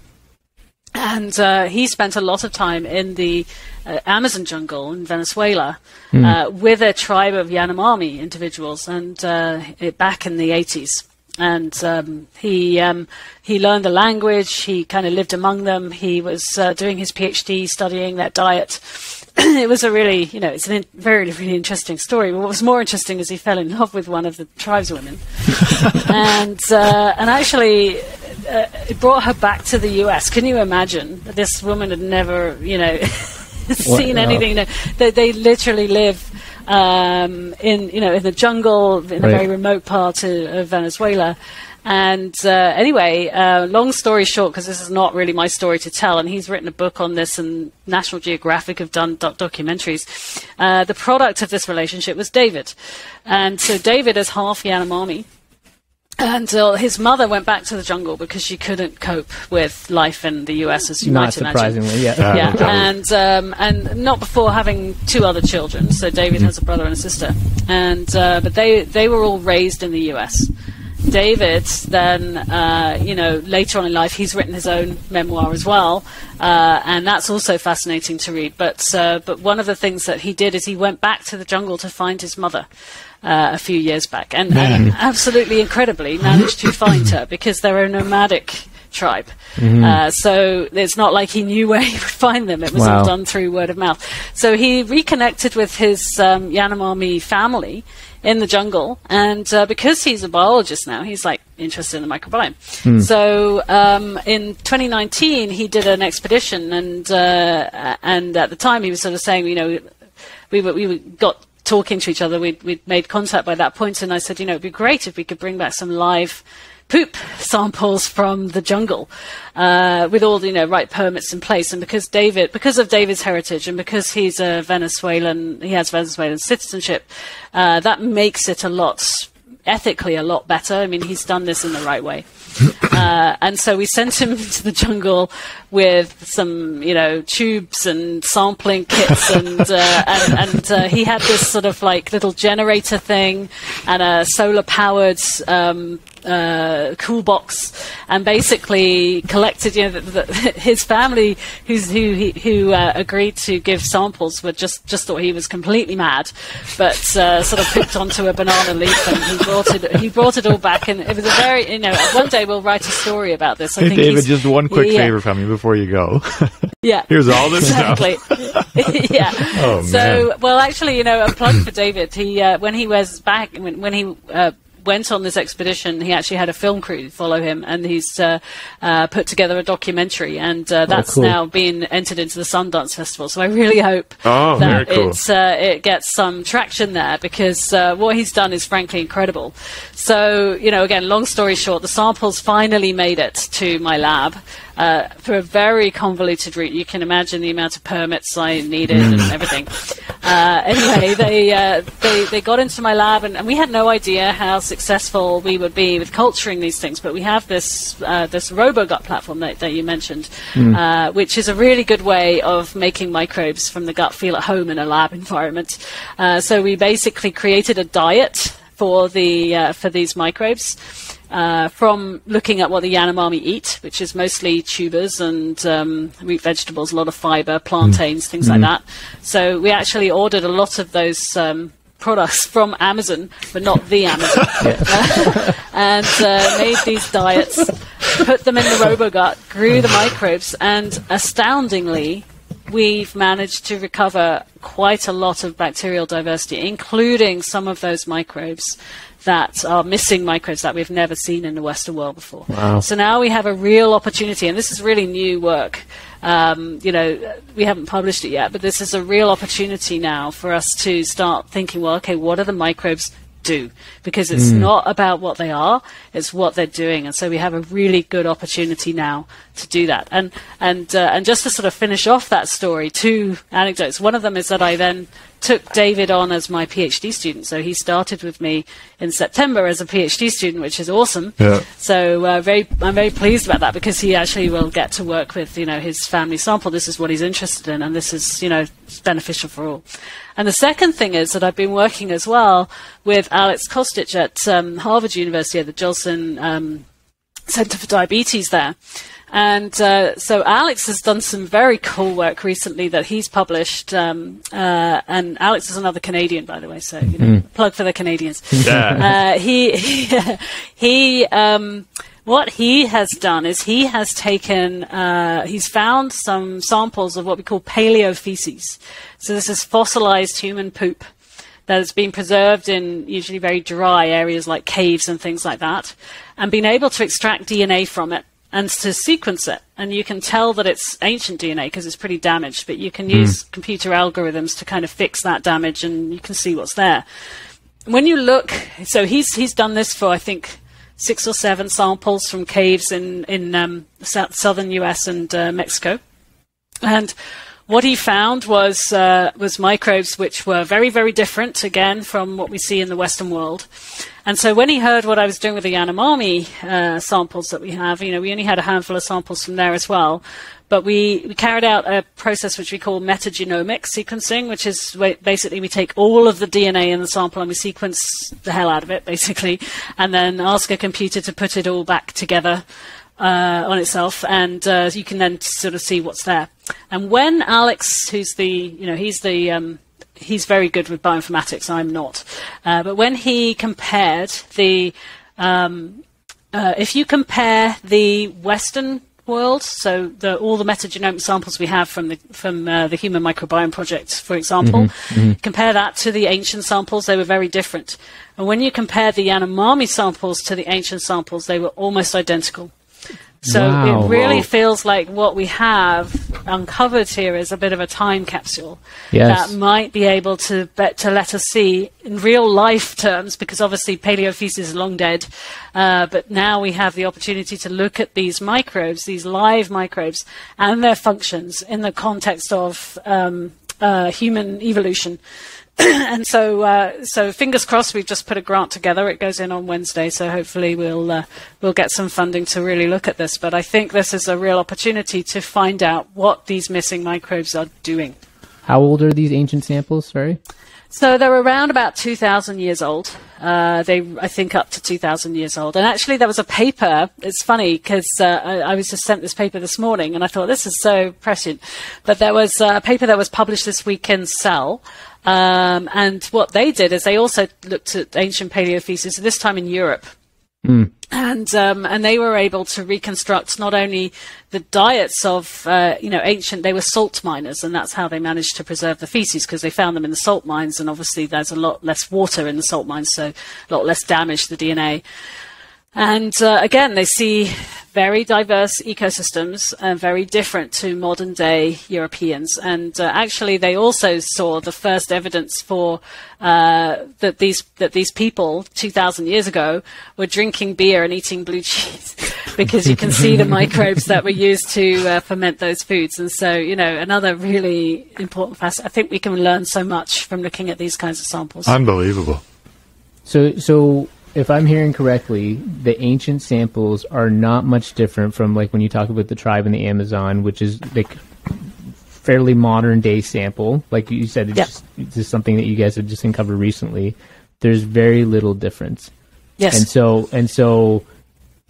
And uh, he spent a lot of time in the uh, Amazon jungle in Venezuela mm. with a tribe of Yanomami individuals, and it, back in the 80s and um, he um, he learned the language. He kind of lived among them. He was uh, doing his PhD, studying their diet. it was a really, you know, it's a in- very really interesting story. But what was more interesting is he fell in love with one of the tribeswomen, and uh, and actually. Uh, it brought her back to the U.S. Can you imagine? This woman had never, you know, seen anything. You know, they, they literally live um, in you know in the jungle in right. a very remote part of, of Venezuela. And uh, anyway, uh, long story short, because this is not really my story to tell, and he's written a book on this, and National Geographic have done doc- documentaries. Uh, the product of this relationship was David, and so David is half Yanomami, until his mother went back to the jungle because she couldn't cope with life in the US, as you not might surprisingly, imagine. yeah, yeah, and um, and not before having two other children. So David mm-hmm. has a brother and a sister, and uh, but they they were all raised in the US. David, then, uh, you know, later on in life, he's written his own memoir as well, uh, and that's also fascinating to read. But uh, but one of the things that he did is he went back to the jungle to find his mother, uh, a few years back, and, and, absolutely incredibly managed to find her because they're a nomadic tribe. Mm-hmm. Uh, so it's not like he knew where he would find them. It was wow. all done through word of mouth. So he reconnected with his um, Yanomami family in the jungle, and uh, because he's a biologist now, he's like interested in the microbiome. Mm. So um, in 2019, he did an expedition, and uh, and at the time he was sort of saying, you know, we we got talking to each other. We'd, we'd made contact by that point, and I said, you know, it'd be great if we could bring back some live poop samples from the jungle uh, with all the you know right permits in place. And because David, because of David's heritage, and because he's a Venezuelan, he has Venezuelan citizenship, uh, that makes it a lot ethically a lot better. I mean, he's done this in the right way. Uh, and so we sent him into the jungle with some, you know, tubes and sampling kits, and uh, and, and uh, he had this sort of like little generator thing and a solar powered um, uh, cool box and basically collected. You know, the, the, his family, who's, who who uh, agreed to give samples, were just just thought he was completely mad, but uh, sort of picked onto a banana leaf and he brought it. He brought it all back, and it was a very you know. One day we'll write a story about this. I hey, David, just one quick favor from you before you go. Yeah. Here's all this exactly. yeah. Oh, so, man. well, actually, you know, a plug for David. He uh, when he was back when, when he uh, went on this expedition, he actually had a film crew follow him, and he's uh, uh, put together a documentary, and uh, that's cool. now been entered into the Sundance Festival. So I really hope Oh, that cool. it's, uh, it gets some traction there because uh, what he's done is frankly incredible. So, you know, again, long story short, the samples finally made it to my lab. Uh, for a very convoluted route, you can imagine the amount of permits I needed and everything. Uh, anyway, they, uh, they they got into my lab, and, and we had no idea how successful we would be with culturing these things. But we have this uh, this RoboGut platform that, that you mentioned, uh, which is a really good way of making microbes from the gut feel at home in a lab environment. Uh, so we basically created a diet for the uh, for these microbes. Uh, from looking at what the Yanomami eat, which is mostly tubers and um, root vegetables, a lot of fiber, plantains, things like that. So we actually ordered a lot of those um, products from Amazon, but not the Amazon, and uh, made these diets, put them in the RoboGut, grew the microbes, and astoundingly, we've managed to recover quite a lot of bacterial diversity, including some of those microbes that are missing microbes that we've never seen in the Western world before. Wow. So now we have a real opportunity, and this is really new work. Um, you know, we haven't published it yet, but this is a real opportunity now for us to start thinking, well, okay, what are the microbes do? Because it's not about what they are, it's what they're doing. And so we have a really good opportunity now to do that. And, and, uh, and just to sort of finish off that story, two anecdotes. One of them is that I then took David on as my PhD student. So he started with me in September as a PhD student, which is awesome. Yeah. So uh, very, I'm very pleased about that because he actually will get to work with you know his family sample. This is what he's interested in, and this is you know beneficial for all. And the second thing is that I've been working as well with Alex Kostic at um, Harvard University at the Joslin um, Center for Diabetes there. And uh, so Alex has done some very cool work recently that he's published. Um, uh, and Alex is another Canadian, by the way, so you know, plug for the Canadians. Yeah. Uh, he he, he um, what he has done is he has taken uh, he's found some samples of what we call paleofeces. So this is fossilized human poop that has been preserved in usually very dry areas like caves and things like that, and been able to extract DNA from it and to sequence it. And you can tell that it's ancient DNA because it's pretty damaged, but you can use computer algorithms to kind of fix that damage and you can see what's there. When you look, so he's, he's done this for, I think, six or seven samples from caves in, in um, south, southern US and uh, Mexico. And what he found was uh, was microbes which were very very different again from what we see in the Western world. And so when he heard what I was doing with the Yanomami uh, samples that we have, you know, we only had a handful of samples from there as well. But we, we carried out a process which we call metagenomic sequencing, which is basically we take all of the DNA in the sample and we sequence the hell out of it, basically, and then ask a computer to put it all back together uh, on itself, and uh, you can then sort of see what's there. And when Alex, who's the, you know, he's the, um, he's very good with bioinformatics. I'm not, uh, but when he compared the, um, uh, if you compare the Western world, so the, all the metagenomic samples we have from the from uh, the Human Microbiome Project, for example, compare that to the ancient samples, they were very different. And when you compare the Yanomami samples to the ancient samples, they were almost identical. So Wow. it really Whoa. feels like what we have uncovered here is a bit of a time capsule Yes. that might be able to bet, to let us see in real life terms, because obviously paleofeces is long dead, uh, but now we have the opportunity to look at these microbes, these live microbes, and their functions in the context of um, uh, human evolution. and so, uh, so fingers crossed. We've just put a grant together. It goes in on Wednesday, so hopefully we'll uh, we'll get some funding to really look at this. But I think this is a real opportunity to find out what these missing microbes are doing. How old are these ancient samples? Sorry. So they're around about 2,000 years old. Uh, they, I think, up to 2,000 years old. And actually, there was a paper. It's funny because uh, I, I was just sent this paper this morning, and I thought this is so prescient. But there was a paper that was published this week in Cell. Um, and what they did is they also looked at ancient paleofeces, this time in Europe. Mm. And um, and they were able to reconstruct not only the diets of uh, you know ancient they were salt miners and that's how they managed to preserve the feces because they found them in the salt mines and obviously there's a lot less water in the salt mines so a lot less damage to the DNA. And uh, again, they see very diverse ecosystems and very different to modern day Europeans. And uh, actually, they also saw the first evidence for uh, that these that these people 2,000 years ago were drinking beer and eating blue cheese because you can see the microbes that were used to uh, ferment those foods. And so, you know, another really important facet. I think we can learn so much from looking at these kinds of samples. Unbelievable. So, so if I'm hearing correctly, the ancient samples are not much different from like when you talk about the tribe in the Amazon, which is like fairly modern day sample. Like you said, it's, Yep. just, it's just something that you guys have just uncovered recently. There's very little difference. yes. And so, and so,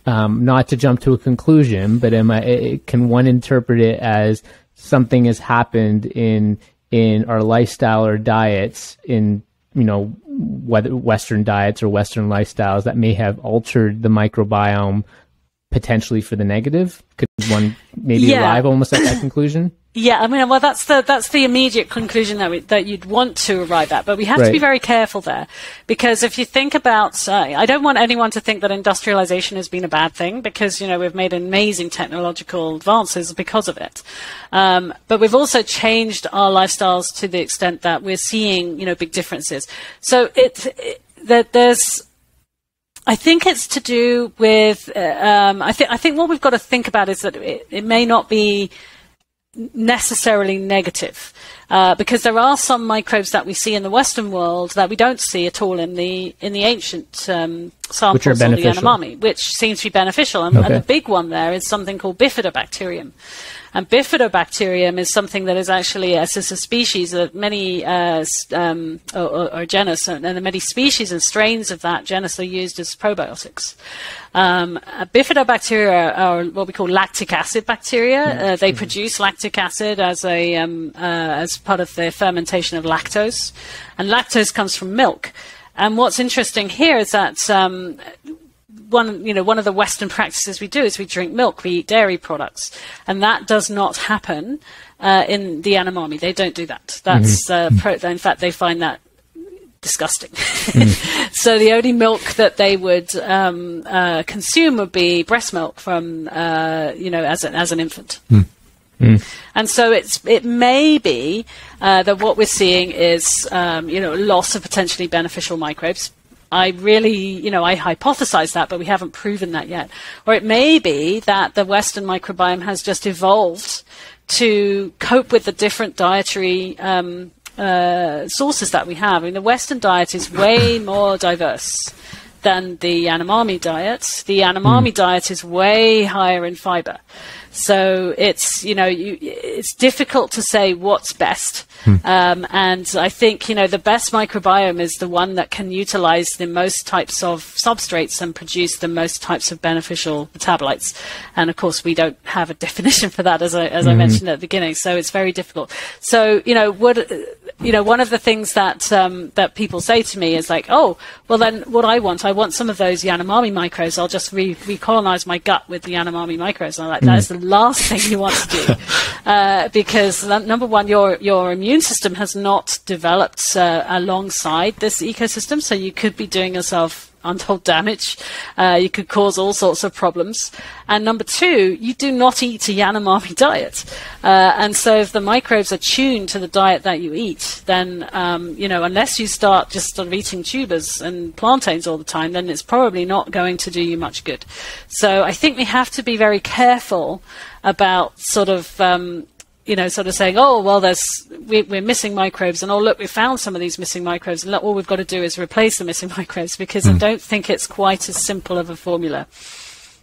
um, not to jump to a conclusion, but am I, it, can one interpret it as something has happened in in our lifestyle or diets in you know whether Western diets or Western lifestyles that may have altered the microbiome potentially for the negative? Could one maybe Yeah. arrive almost at that conclusion? Yeah, I mean, well, that's the that's the immediate conclusion that we, that you'd want to arrive at, but we have to be very careful there because if you think about, uh, I don't want anyone to think that industrialization has been a bad thing because you know we've made amazing technological advances because of it, um, but we've also changed our lifestyles to the extent that we're seeing you know big differences. So it, it that there's I think it's to do with. Uh, um, I think. I think what we've got to think about is that it, it may not be necessarily negative, uh, because there are some microbes that we see in the Western world that we don't see at all in the in the ancient um, samples Which the. Yanomami, which seems to be beneficial. And, Okay. and the big one there is something called Bifidobacterium. And Bifidobacterium is something that is actually a, it's a species that many uh, um, or, or, genus, and and many species and strains of that genus are used as probiotics. Um, uh, Bifidobacteria are what we call lactic acid bacteria. Uh, they produce lactic acid as a um, uh, as part of the fermentation of lactose, and lactose comes from milk. And what's interesting here is that um, one, you know, one of the Western practices we do is we drink milk, we eat dairy products, and that does not happen uh, in the Yanomami. They don't do that. That's uh, pro- in fact they find that disgusting. so the only milk that they would um, uh, consume would be breast milk from, uh, you know, as an as an infant. And so it's it may be uh, that what we're seeing is um, you know loss of potentially beneficial microbes. I really, you know, I hypothesize that, but we haven't proven that yet. Or it may be that the Western microbiome has just evolved to cope with the different dietary um, uh, sources that we have. I mean, the Western diet is way more diverse than the Yanomami diet. The Yanomami diet is way higher in fiber. So it's you know you, it's difficult to say what's best, um, and I think you know the best microbiome is the one that can utilize the most types of substrates and produce the most types of beneficial metabolites. And of course, we don't have a definition for that, as I as I mentioned at the beginning. So it's very difficult. So you know what you know one of the things that um, that people say to me is like, oh, well then what I want, I want some of those Yanomami microbes. I'll just re- recolonize my gut with the Yanomami microbes. And I'm like, that is the last thing you want to do, uh, because number one, your your immune system has not developed uh, alongside this ecosystem, so you could be doing yourself untold damage. Uh, you could cause all sorts of problems. And number two, you do not eat a Yanomami diet. Uh, and so if the microbes are tuned to the diet that you eat, then, um, you know, unless you start just sort of eating tubers and plantains all the time, then it's probably not going to do you much good. So I think we have to be very careful about sort of, um, you know, sort of saying, oh, well, there's we, we're missing microbes, and oh, look, we found some of these missing microbes, and look, all we've got to do is replace the missing microbes because I don't think it's quite as simple of a formula.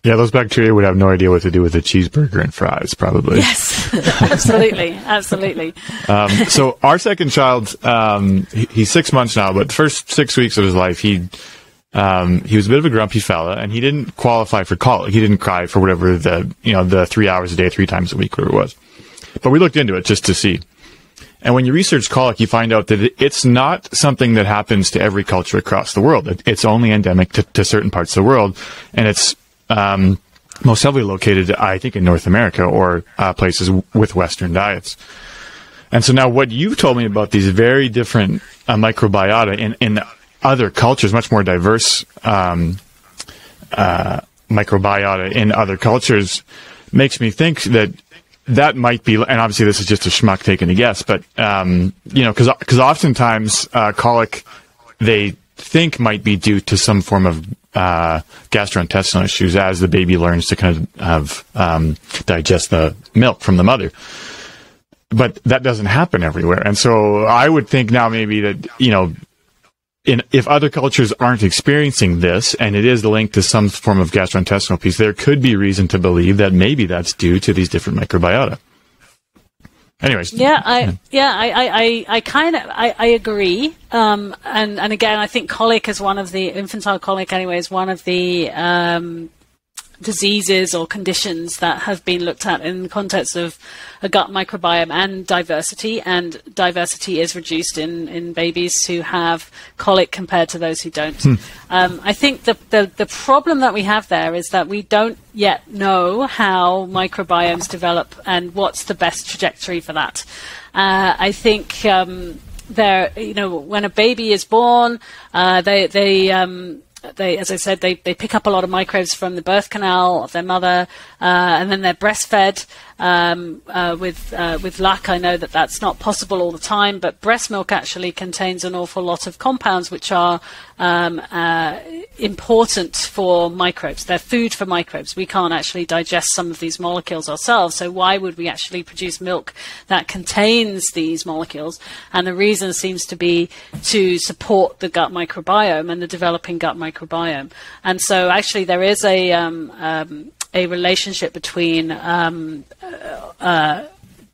Yeah, those bacteria would have no idea what to do with a cheeseburger and fries, probably. Yes, absolutely, absolutely. Um, so our second child, um, he, he's six months now, but the first six weeks of his life, he um, he was a bit of a grumpy fella, and he didn't qualify for colic. He didn't cry for whatever the you know the three hours a day, three times a week, whatever it was. But we looked into it just to see, And when you research colic, you find out that it's not something that happens to every culture across the world. It's only endemic to, to certain parts of the world, and it's um, most heavily located, I think, in North America or uh, places with Western diets. And so now, what you've told me about these very different uh, microbiota in, in other cultures, much more diverse um, uh, microbiota in other cultures, makes me think that that might be, and obviously this is just a schmuck taking a guess, but um, you know, because because oftentimes uh, colic they think might be due to some form of uh, gastrointestinal issues as the baby learns to kind of have, um, digest the milk from the mother. But that doesn't happen everywhere, and so I would think now maybe that you know in, if other cultures aren't experiencing this, and it is linked to some form of gastrointestinal piece, there could be reason to believe that maybe that's due to these different microbiota. Anyways, yeah, I yeah, I I, I kind of I, I agree, um, and and again, I think colic is one of the infantile colic anyway is one of the um, diseases or conditions that have been looked at in the context of a gut microbiome and diversity, and diversity is reduced in, in babies who have colic compared to those who don't. Hmm. Um, I think the, the, the problem that we have there is that we don't yet know how microbiomes develop and what's the best trajectory for that. Uh, I think um, there, you know, when a baby is born, uh, they they um, they, as I said, they, they pick up a lot of microbes from the birth canal of their mother, uh, and then they're breastfed. Um, uh, with uh, with luck, I know that that's not possible all the time, but breast milk actually contains an awful lot of compounds which are um, uh, important for microbes. They're food for microbes. We can't actually digest some of these molecules ourselves, so why would we actually produce milk that contains these molecules? And the reason seems to be to support the gut microbiome and the developing gut microbiome. And so, actually, there is a um, um a relationship between um, uh, uh,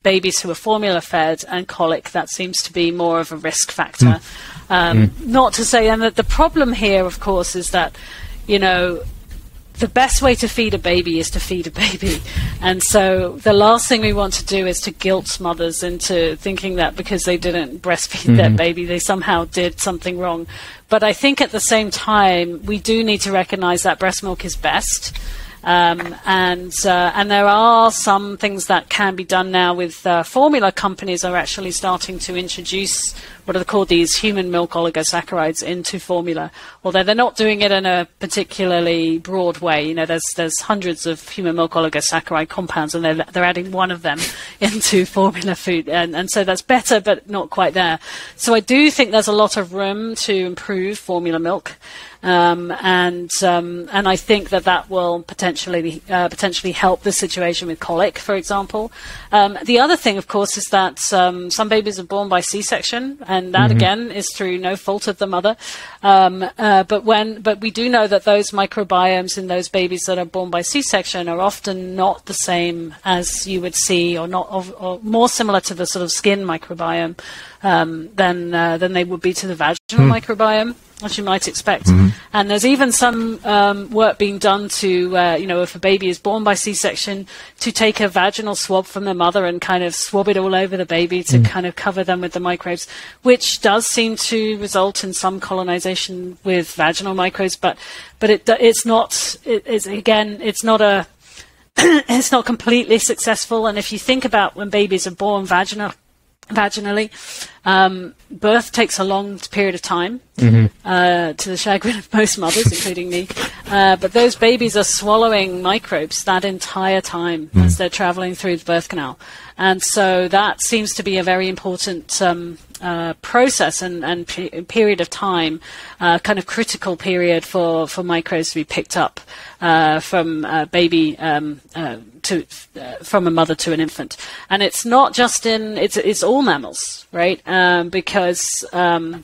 babies who are formula fed and colic that seems to be more of a risk factor. Mm. Um, mm. Not to say, and that the problem here, of course, is that you know the best way to feed a baby is to feed a baby. And so the last thing we want to do is to guilt mothers into thinking that because they didn't breastfeed mm-hmm. their baby, they somehow did something wrong. But I think at the same time, we do need to recognize that breast milk is best. Um, and uh, and there are some things that can be done now with uh, formula companies are actually starting to introduce what are called these human milk oligosaccharides into formula. Although they're not doing it in a particularly broad way. You know, there's there's hundreds of human milk oligosaccharide compounds, and they're they're adding one of them into formula food, and and so that's better, but not quite there. So I do think there's a lot of room to improve formula milk. Um, and um, and I think that that will potentially uh, potentially help the situation with colic, for example. Um, the other thing, of course, is that um, some babies are born by C-section, and that mm-hmm. again is through no fault of the mother. Um, uh, but when but we do know that those microbiomes in those babies that are born by C-section are often not the same as you would see, or not, or, or more similar to the sort of skin microbiome um, than uh, than they would be to the vaginal mm. microbiome as you might expect. Mm-hmm. And there's even some um, work being done to, uh, you know, if a baby is born by C-section, to take a vaginal swab from the mother and kind of swab it all over the baby to mm. kind of cover them with the microbes, which does seem to result in some colonization with vaginal microbes, but but it it's not. It, it's again, it's not a. it's not completely successful, and if you think about when babies are born vaginal, vaginally. Um, birth takes a long period of time, mm-hmm. uh, to the chagrin of most mothers, including me. Uh, but those babies are swallowing microbes that entire time mm. as they're traveling through the birth canal. And so that seems to be a very important um, uh, process and, and period of time, uh, kind of critical period for, for microbes to be picked up uh, from a baby um, uh, to uh, from a mother to an infant. And it's not just in it's it's all mammals, right? Um, because um,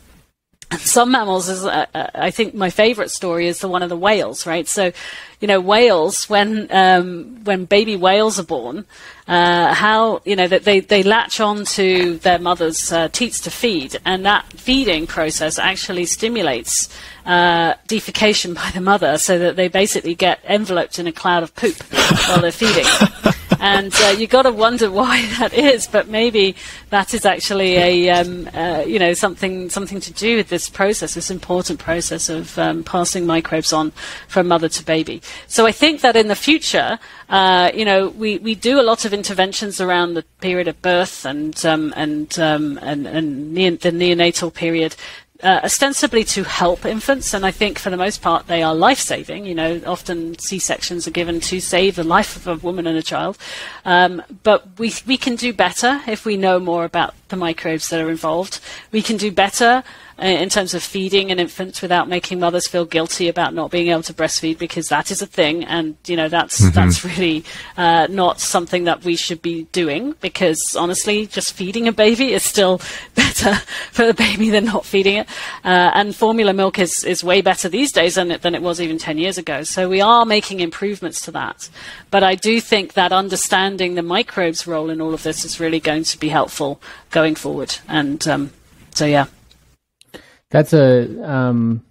some mammals is uh, uh, I think my favorite story is the one of the whales, right? So, you know, whales when um, when baby whales are born, uh, how you know that they they latch on to their mother's uh, teats to feed, and that feeding process actually stimulates uh, defecation by the mother, so that they basically get enveloped in a cloud of poop while they're feeding. and uh, you got to wonder why that is. But maybe that is actually a um, uh, you know something something to do with this process, this important process of um, passing microbes on from mother to baby. So I think that in the future, uh, you know, we, we do a lot of interventions around the period of birth and um, and, um, and and the neonatal period uh, ostensibly to help infants, and I think for the most part they are life saving. You know, often C sections are given to save the life of a woman and a child. Um, but we, we can do better if we know more about the microbes that are involved. We can do better in terms of feeding an infant without making mothers feel guilty about not being able to breastfeed because that is a thing, and you know that's mm-hmm. that's really uh, not something that we should be doing because honestly, just feeding a baby is still better for the baby than not feeding it. Uh, and formula milk is is way better these days than it, than it was even ten years ago. So we are making improvements to that. But I do think that understanding the microbes' role in all of this is really going to be helpful going forward. And um, so yeah. That's a, um,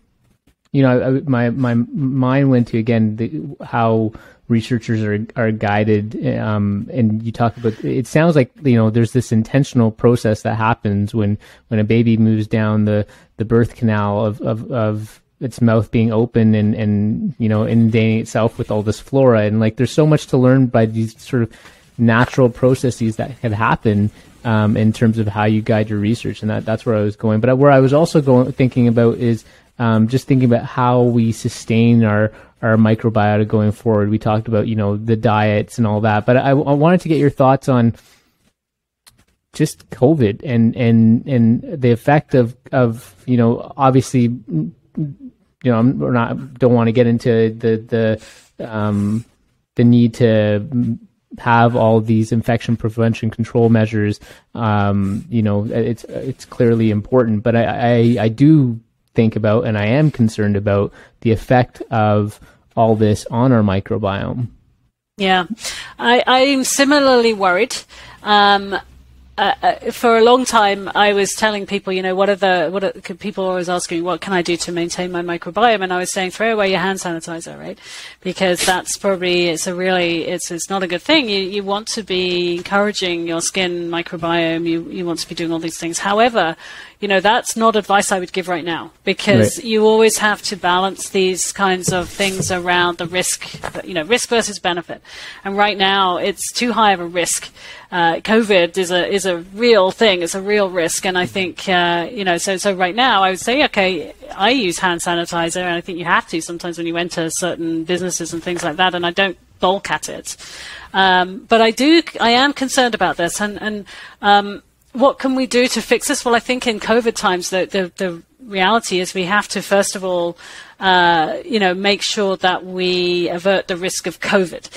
you know, I, my my mind went to again the, how researchers are are guided, um, and you talk about. It sounds like you know there's this intentional process that happens when when a baby moves down the the birth canal of of, of its mouth being open and and you know inundating itself with all this flora and like there's so much to learn by these sort of natural processes that can happen um, in terms of how you guide your research, and that, that's where I was going. But where I was also going thinking about is um, just thinking about how we sustain our our microbiota going forward. We talked about you know the diets and all that, but I, I wanted to get your thoughts on just COVID and and and the effect of of you know obviously you know I'm we're not don't want to get into the the um, the need to have all these infection prevention control measures, um, you know, it's it's clearly important. But I, I, I do think about and I am concerned about the effect of all this on our microbiome. Yeah, I, I'm similarly worried. Um, uh, uh, for a long time, I was telling people, you know, what are the what are, people always asking what can I do to maintain my microbiome? And I was saying, throw away your hand sanitizer, right? Because that's probably it's a really it's it's not a good thing. You you want to be encouraging your skin microbiome. You you want to be doing all these things. However, you know, that's not advice I would give right now because right. you always have to balance these kinds of things around the risk, you know, risk versus benefit. And right now, it's too high of a risk. Uh, COVID is a is a real thing. It's a real risk, and I think uh, you know. So so right now, I would say, okay, I use hand sanitizer, and I think you have to sometimes when you enter certain businesses and things like that. And I don't bulk at it. Um, but I do, I am concerned about this, and and um, what can we do to fix this? Well, I think in COVID times, the, the, the reality is we have to, first of all, uh, you know, make sure that we avert the risk of COVID,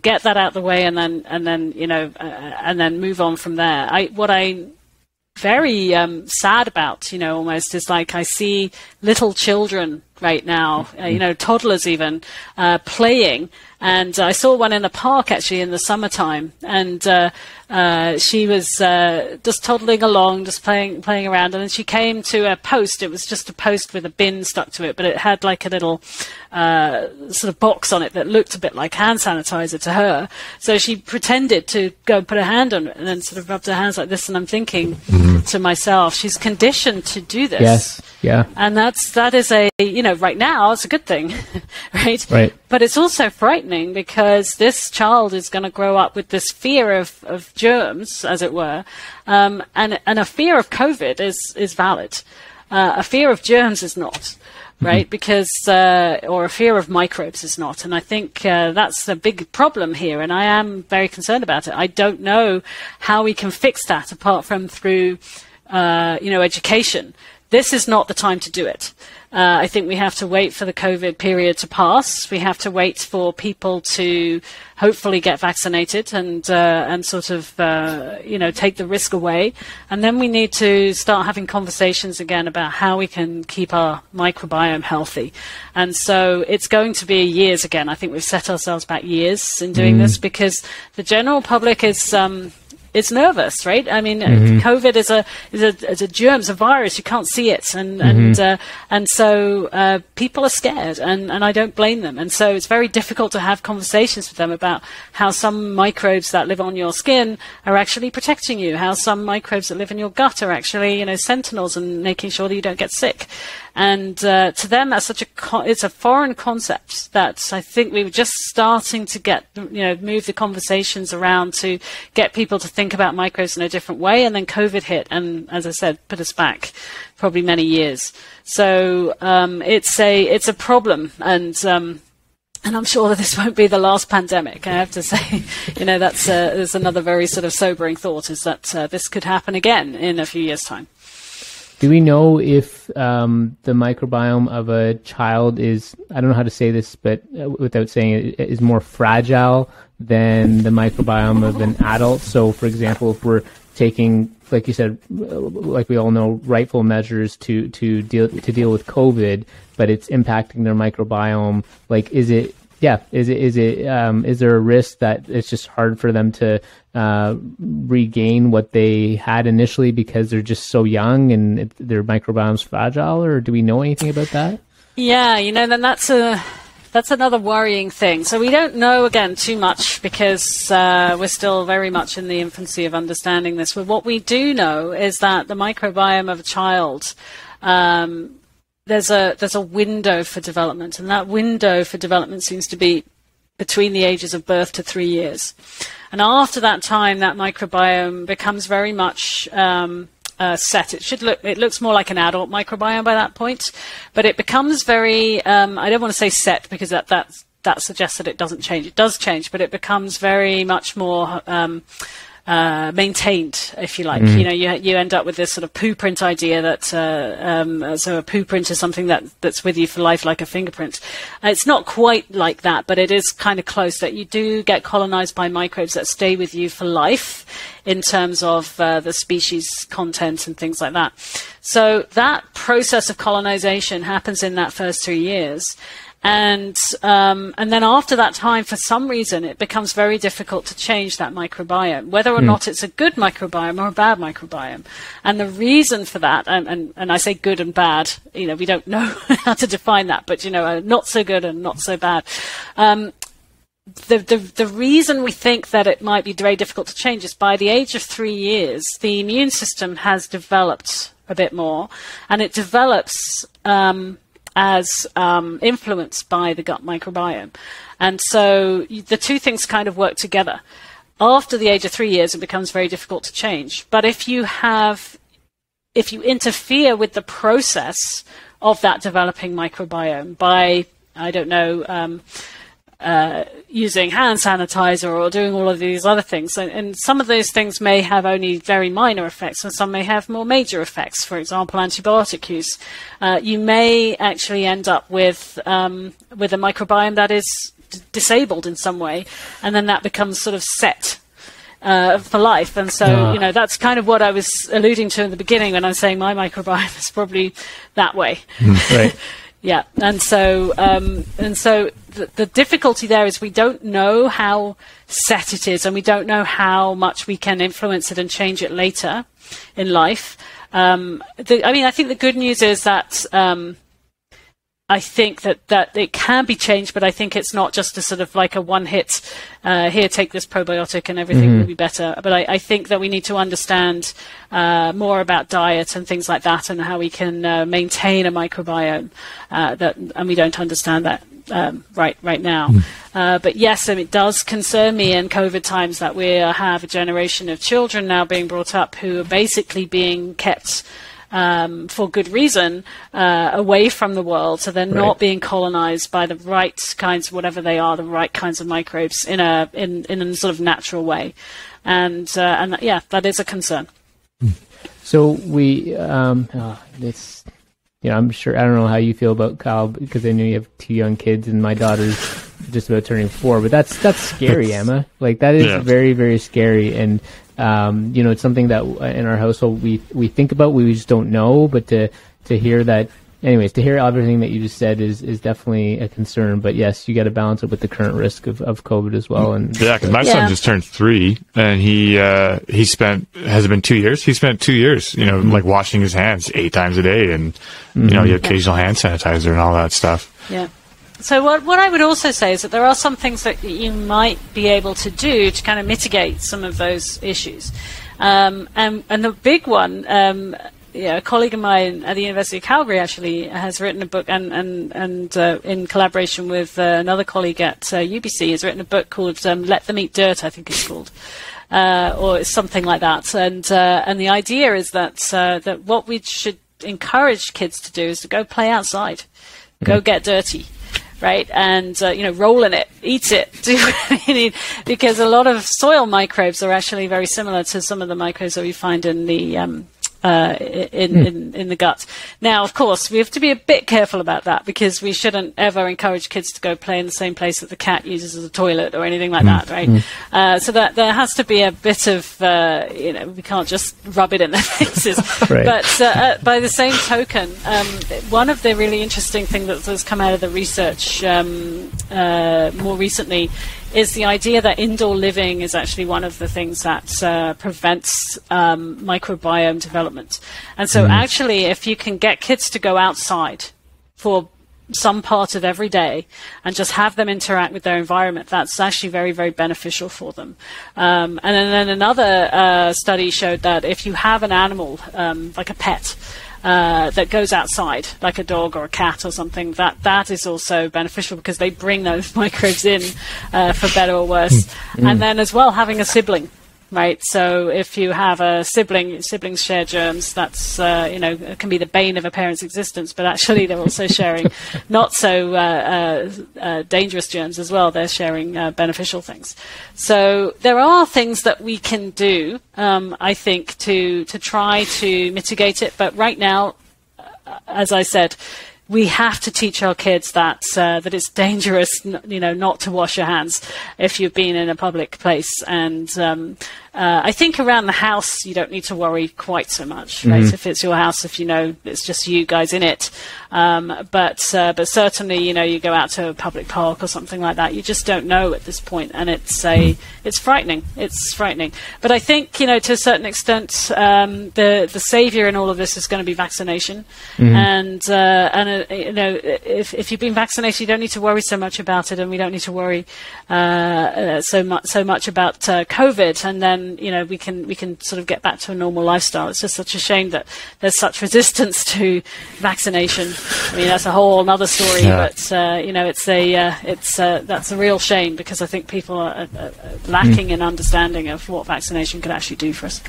get that out of the way, and then, and then, you know, uh, and then move on from there. I, what I very um, sad about, you know, almost is like I see little children right now, uh, you know, toddlers even uh, playing. And I saw one in a park actually in the summertime, and uh, uh, she was uh, just toddling along, just playing playing around, and then she came to a post. It was just a post with a bin stuck to it, but it had like a little uh, sort of box on it that looked a bit like hand sanitizer to her. So she pretended to go and put her hand on it and then sort of rubbed her hands like this. And I'm thinking mm-hmm. to myself, she's conditioned to do this. Yes, yeah. And that's that is a you know right now it's a good thing, right? Right. But it's also frightening because this child is going to grow up with this fear of, of germs, as it were, um, and and a fear of COVID is is valid. Uh, a fear of germs is not, mm-hmm. right? Because uh, or a fear of microbes is not, and I think uh, that's the big problem here. And I am very concerned about it. I don't know how we can fix that apart from through, uh, you know, education. This is not the time to do it. Uh, I think we have to wait for the COVID period to pass. We have to wait for people to hopefully get vaccinated and uh, and sort of uh, you know take the risk away, and then we need to start having conversations again about how we can keep our microbiome healthy. And so it's going to be years again. I think we've set ourselves back years in doing mm. this because the general public is. Um, is nervous, right? I mean, mm-hmm. COVID is a is a is a germ, it's a virus. You can't see it, and mm-hmm. and uh, and so uh, people are scared, and and I don't blame them. And so it's very difficult to have conversations with them about how some microbes that live on your skin are actually protecting you, how some microbes that live in your gut are actually you know sentinels and making sure that you don't get sick. And uh, to them, that's such a co- it's a foreign concept that I think we were just starting to get you know move the conversations around to get people to think about microbes in a different way. And then COVID hit, and as I said, put us back probably many years. So um, it's a it's a problem, and um, and I'm sure that this won't be the last pandemic. I have to say, you know, that's uh, there's another very sort of sobering thought is that uh, this could happen again in a few years' time. Do we know if um, the microbiome of a child is, I don't know how to say this, but uh, without saying it, is more fragile than the microbiome of an adult? So, for example, if we're taking, like you said, like we all know, rightful measures to, to deal to deal with COVID, but it's impacting their microbiome. Like, is it yeah, is it is it um, is there a risk that it's just hard for them to uh, regain what they had initially because they're just so young and it, their microbiome's fragile, or do we know anything about that? Yeah, you know, then that's a that's another worrying thing. So we don't know again too much because uh, we're still very much in the infancy of understanding this. But what we do know is that the microbiome of a child um, there's a there's a window for development, and that window for development seems to be between the ages of birth to three years. And after that time, that microbiome becomes very much um, uh, set. It should look. It looks more like an adult microbiome by that point, but it becomes very. Um, I don't want to say set because that that that suggests that it doesn't change. It does change, but it becomes very much more. Um, uh, maintained, if you like. Mm. You know, you you end up with this sort of poo print idea that uh, um, so a poo print is something that that's with you for life, like a fingerprint. Uh, it's not quite like that, but it is kind of close. That you do get colonized by microbes that stay with you for life, in terms of uh, the species content and things like that. So that process of colonization happens in that first three years and um, and then after that time, for some reason, it becomes very difficult to change that microbiome, whether or mm. not it's a good microbiome or a bad microbiome. And the reason for that, and, and, and I say good and bad, you know, we don't know how to define that, but you know, uh, not so good and not so bad. Um, the, the, the reason we think that it might be very difficult to change is by the age of three years, the immune system has developed a bit more, and it develops um, as um, influenced by the gut microbiome. And so the two things kind of work together. After the age of three years, it becomes very difficult to change. But if you have, if you interfere with the process of that developing microbiome by, I don't know, um, uh, using hand sanitizer or doing all of these other things. And, and, some of those things may have only very minor effects, and some may have more major effects. For example, antibiotic use. Uh, you may actually end up with um, with a microbiome that is d- disabled in some way, and then that becomes sort of set uh, for life. And so, yeah. you know, that's kind of what I was alluding to in the beginning when I'm saying my microbiome is probably that way. right. Yeah, and so um, and so the, the, difficulty there is we don't know how set it is, and we don't know how much we can influence it and change it later in life. Um, the, I mean, I think the good news is that um, I think that, that it can be changed, but I think it's not just a sort of like a one hit, uh, here, take this probiotic and everything mm-hmm. will be better. But I, I, think that we need to understand uh, more about diet and things like that and how we can uh, maintain a microbiome uh, that, and we don't understand that. Um, right, right now, mm. but yes, I mean, it does concern me in COVID times that we have a generation of children now being brought up who are basically being kept um, for good reason, uh, away from the world, so they're right. not being colonized by the right kinds, whatever they are, the right kinds of microbes in a in in a sort of natural way, and uh, and yeah, that is a concern. So we um, oh, it's you know I'm sure I don't know how you feel about Kyle because I know you have two young kids and my daughter's just about turning four, but that's that's scary, Emma. Like that is yeah. very very scary and um, you know, it's something that in our household we we think about, we just don't know. But to to hear that anyways, to hear everything that you just said is, is definitely a concern. But yes, you got to balance it with the current risk of, of COVID as well. And yeah, because my Yeah. son just turned three, and he uh, he spent has it been two years? He spent two years, you know, like washing his hands eight times a day, and you know, the occasional hand sanitizer and all that stuff. Yeah. So what what I would also say is that there are some things that you might be able to do to kind of mitigate some of those issues, um, and and the big one. Um, yeah, a colleague of mine at the University of Calgary actually has written a book, and and and uh, in collaboration with uh, another colleague at uh, UBC, has written a book called um, "Let Them Eat Dirt." I think it's called, uh, or something like that. And uh, and the idea is that uh, that what we should encourage kids to do is to go play outside, go get dirty, right? And uh, you know, roll in it, eat it, do because a lot of soil microbes are actually very similar to some of the microbes that we find in the um, uh, in, in in the gut. Now, of course, we have to be a bit careful about that because we shouldn't ever encourage kids to go play in the same place that the cat uses as a toilet or anything like that, right? Uh, so that there has to be a bit of uh, you know we can't just rub it in their faces. Right. But uh, uh, by the same token, um, one of the really interesting things that has come out of the research um, uh, more recently is the idea that indoor living is actually one of the things that uh, prevents um, microbiome development. And so, actually, if you can get kids to go outside for some part of every day and just have them interact with their environment, that's actually very, very beneficial for them. Um, and then, then another uh, study showed that if you have an animal, um, like a pet, uh, that goes outside, like a dog or a cat or something, that that is also beneficial because they bring those microbes in, uh, for better or worse. And then as well, having a sibling. Right, so if you have a sibling, siblings share germs. That's uh, you know can be the bane of a parent's existence, but actually they're also sharing not so uh, uh, uh, dangerous germs as well. They're sharing uh, beneficial things. So there are things that we can do, um, I think, to to try to mitigate it. But right now, as I said, we have to teach our kids that uh, that it's dangerous, you know, not to wash your hands if you've been in a public place. And um, uh, I think around the house, you don't need to worry quite so much, right? If it's your house, if you know it's just you guys in it. Um, but uh, but certainly, you know, you go out to a public park or something like that, you just don't know at this point, and it's a it's frightening. It's frightening. But I think you know, to a certain extent, um, the the savior in all of this is going to be vaccination, and uh, and uh, you know, if if you've been vaccinated, you don't need to worry so much about it, and we don't need to worry uh, uh, so much so much about uh, COVID, and then you know we can we can sort of get back to a normal lifestyle. It's just such a shame that there's such resistance to vaccination. I mean, that's a whole other story, Yeah. but uh, you know, it's a uh, it's uh, that's a real shame because I think people are, are, are lacking in understanding of what vaccination could actually do for us.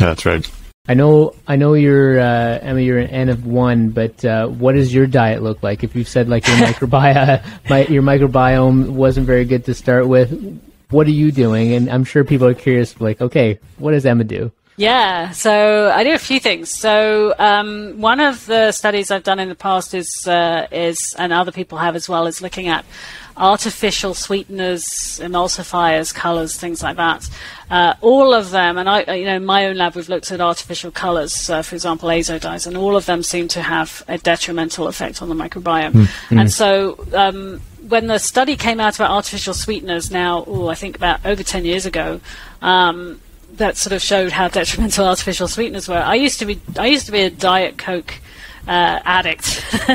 Yeah, that's right. I know, I know you're uh, Emma. You're an N of one, but uh, what does your diet look like? If you've said like your microbiome, my, your microbiome wasn't very good to start with, what are you doing? And I'm sure people are curious, like, okay, what does Emma do? Yeah, so I do a few things. So um, one of the studies I've done in the past is uh, is, and other people have as well, is looking at artificial sweeteners, emulsifiers, colors, things like that. Uh, all of them, and I, you know, in my own lab, we've looked at artificial colors, uh, for example, azo dyes, and all of them seem to have a detrimental effect on the microbiome. And so. Um, when the study came out about artificial sweeteners now, oh, I think about over 10 years ago, um, that sort of showed how detrimental artificial sweeteners were. I used to be I used to be a diet coke uh, addict,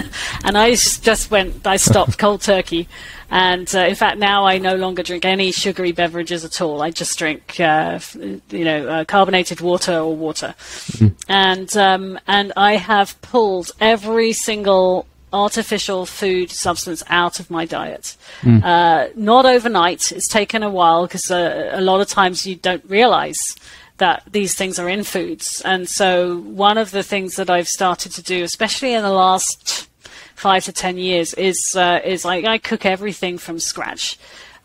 and I just went I stopped cold turkey, and uh, in fact now I no longer drink any sugary beverages at all. I just drink uh, you know uh, carbonated water or water, and um, and I have pulled every single artificial food substance out of my diet. Uh, not overnight. It's taken a while because uh, a lot of times you don't realize that these things are in foods. And so one of the things that I've started to do, especially in the last five to ten years, is uh, is I, I cook everything from scratch.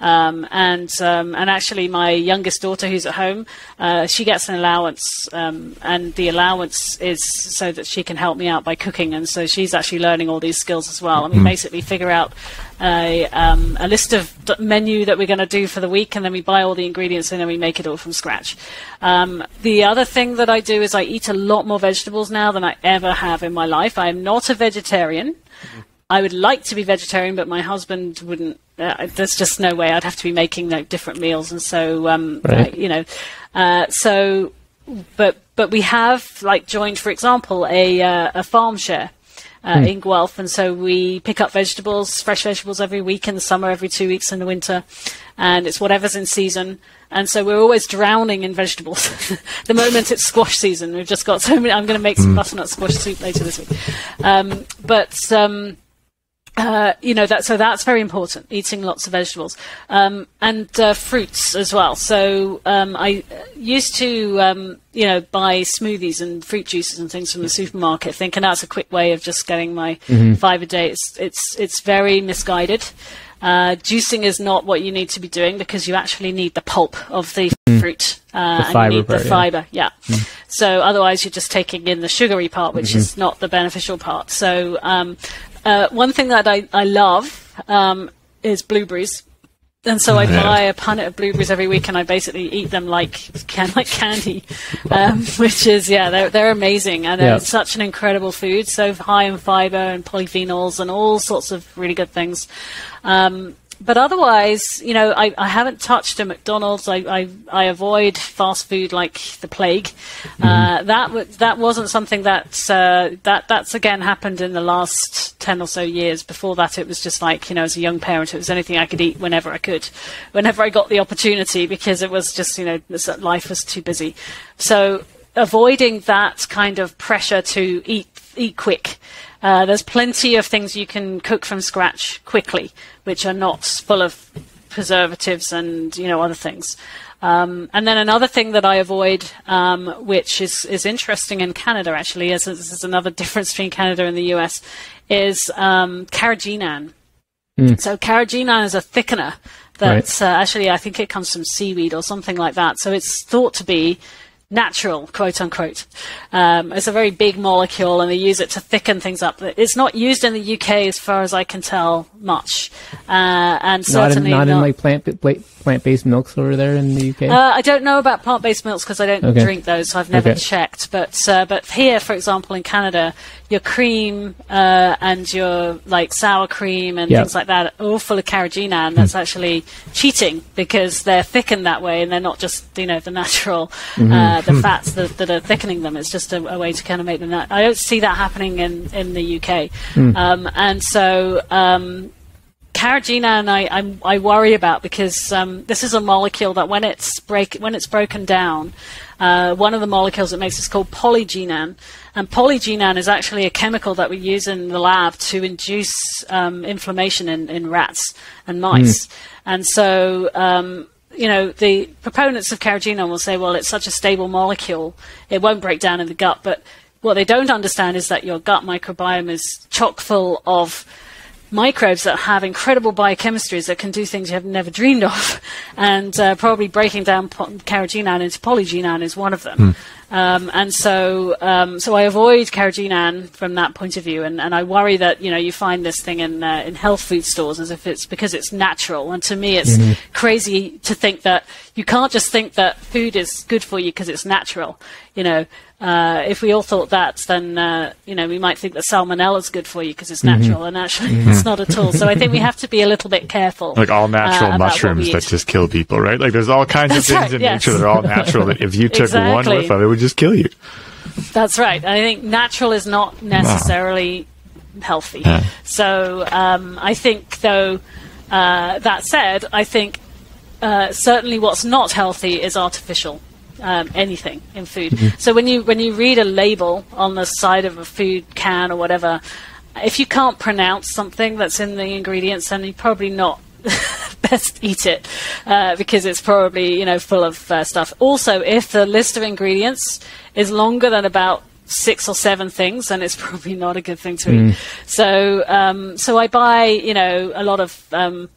Um, and um, and actually, my youngest daughter, who's at home, uh, she gets an allowance, um, and the allowance is so that she can help me out by cooking, and so she's actually learning all these skills as well. And we basically figure out a, um, a list of menu that we're going to do for the week, and then we buy all the ingredients and then we make it all from scratch. Um, the other thing that I do is I eat a lot more vegetables now than I ever have in my life. I am not a vegetarian. I would like to be vegetarian, but my husband wouldn't. Uh, there's just no way. I'd have to be making like, different meals, and so um, Right. uh, you know, uh, so but but we have like joined, for example, a uh, a farm share. Uh, in Guelph, and so we pick up vegetables, fresh vegetables every week in the summer, every two weeks in the winter, and it's whatever's in season. And so we're always drowning in vegetables. the moment it's squash season, we've just got so many. I'm going to make some butternut squash soup later this week. Um, but um, uh, you know that so that's very important eating lots of vegetables. Um, and uh, fruits as well. So um, I used to um, you know buy smoothies and fruit juices and things from the supermarket thinking that's a quick way of just getting my five a day. It's it's it's very misguided. Uh, juicing is not what you need to be doing because you actually need the pulp of the fruit uh, The and fiber you need part, the yeah. fiber yeah. So otherwise, you're just taking in the sugary part, which is not the beneficial part. So um, uh, one thing that I, I love um, is blueberries. And so I Yeah. buy a punnet of blueberries every week, and I basically eat them like can like candy, um, which is yeah, they're they're amazing, and Yeah. it's such an incredible food, so high in fiber and polyphenols and all sorts of really good things. Um, but otherwise, you know, I, I haven't touched a McDonald's. I, I, I avoid fast food like the plague. Uh, that w- that wasn't something that uh, that that's again happened in the last ten or so years. Before that, it was just like you know, as a young parent, it was anything I could eat whenever I could, whenever I got the opportunity, because it was just you know, life was too busy. So avoiding that kind of pressure to eat eat quick. Uh, there's plenty of things you can cook from scratch quickly, which are not full of preservatives and you know other things. Um, and then another thing that I avoid, um, which is, is interesting in Canada actually, is this is another difference between Canada and the US, is um, carrageenan. So carrageenan is a thickener that uh, actually I think it comes from seaweed or something like that. So it's thought to be natural, quote unquote. Um, it's a very big molecule, and they use it to thicken things up. It's not used in the UK, as far as I can tell, much, uh, and Not in, certainly not in like plant plant based milks over there in the UK. uh, I don't know about plant-based milks because I don't Okay. drink those, so I've never Okay. checked. But uh, but here, for example, in Canada, your cream uh, and your like sour cream and Yeah. things like that are all full of carrageenan. And that's actually cheating because they're thickened that way, and they're not just you know the natural uh, the fats that, that are thickening them. It's just a, a way to kind of make them. That. I don't see that happening in in the UK, um, and so. Um, carrageenan I, I, I worry about because um, this is a molecule that when it's break when it's broken down, uh, one of the molecules it makes is called poligeenan, and poligeenan is actually a chemical that we use in the lab to induce um, inflammation in, in rats and mice, and so. Um, you know, the proponents of carrageenan will say, well, it's such a stable molecule, it won't break down in the gut. But what they don't understand is that your gut microbiome is chock full of microbes that have incredible biochemistries that can do things you have never dreamed of, and uh, probably breaking down po- carrageenan into poligeenan is one of them. Um, and so, um, so I avoid carrageenan from that point of view, and, and I worry that you know you find this thing in uh, in health food stores as if it's because it's natural, and to me it's crazy to think that you can't just think that food is good for you because it's natural. You know, uh, if we all thought that, then uh, you know we might think that salmonella is good for you because it's natural, and actually it's not at all. So I think we have to be a little bit careful. Like all natural uh, mushrooms that just kill people, right? Like there's all kinds That's of things right, in yes. nature that are all natural that if you took one Exactly. whiff of it, it would just kill you. That's right. I think natural is not necessarily healthy. Yeah. So um, I think, though, uh, that said, I think uh, certainly what's not healthy is artificial. Um, anything in food. So when you when you read a label on the side of a food can or whatever, if you can't pronounce something that's in the ingredients, then you're probably not best eat it uh, because it's probably you know full of uh, stuff. Also, if the list of ingredients is longer than about six or seven things, then it's probably not a good thing to eat. So, um, so I buy you know a lot of. Um,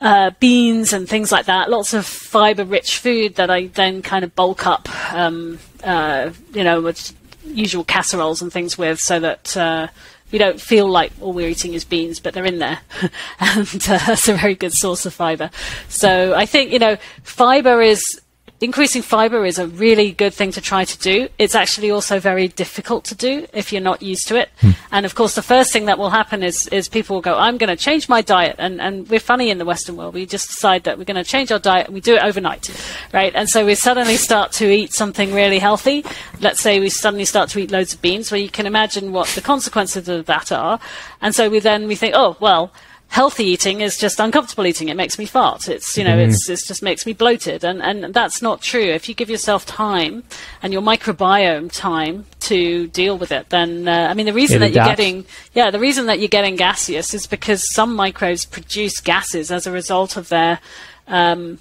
uh, beans and things like that, lots of fiber-rich food that I then kind of bulk up, um, uh, you know, with usual casseroles and things with, so that uh, we don't feel like all we're eating is beans, but they're in there, and uh, that's a very good source of fiber. So I think you know, fiber is increasing fiber is a really good thing to try to do. It's actually also very difficult to do if you're not used to it. Hmm. And of course, the first thing that will happen is, is people will go, I'm going to change my diet. And, and we're funny in the Western world. We just decide that we're going to change our diet and we do it overnight, right? And so we suddenly start to eat something really healthy. Let's say we suddenly start to eat loads of beans, where you can imagine what the consequences of that are. And so we then we think, oh, well, healthy eating is just uncomfortable eating. It makes me fart. It's you know, mm. it's it just makes me bloated, and and that's not true. If you give yourself time and your microbiome time to deal with it, then uh, I mean, the reason it that adapts. you're getting yeah, the reason that you're getting gaseous is because some microbes produce gases as a result of their um,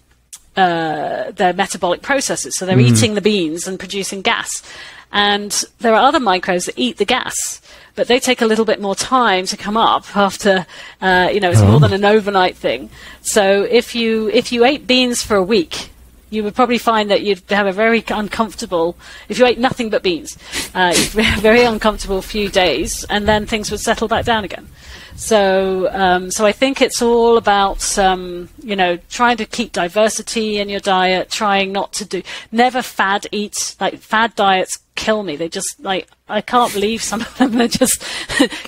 uh, their metabolic processes. So they're mm. eating the beans and producing gas. And there are other microbes that eat the gas but they take a little bit more time to come up after, uh, you know, it's oh. more than an overnight thing. So if you if you ate beans for a week, you would probably find that you'd have a very uncomfortable, if you ate nothing but beans, uh, very uncomfortable few days, and then things would settle back down again. So, um, so I think it's all about, um, you know, trying to keep diversity in your diet, trying not to do, never fad eat, like fad diets kill me. They just like I can't believe some of them. They're just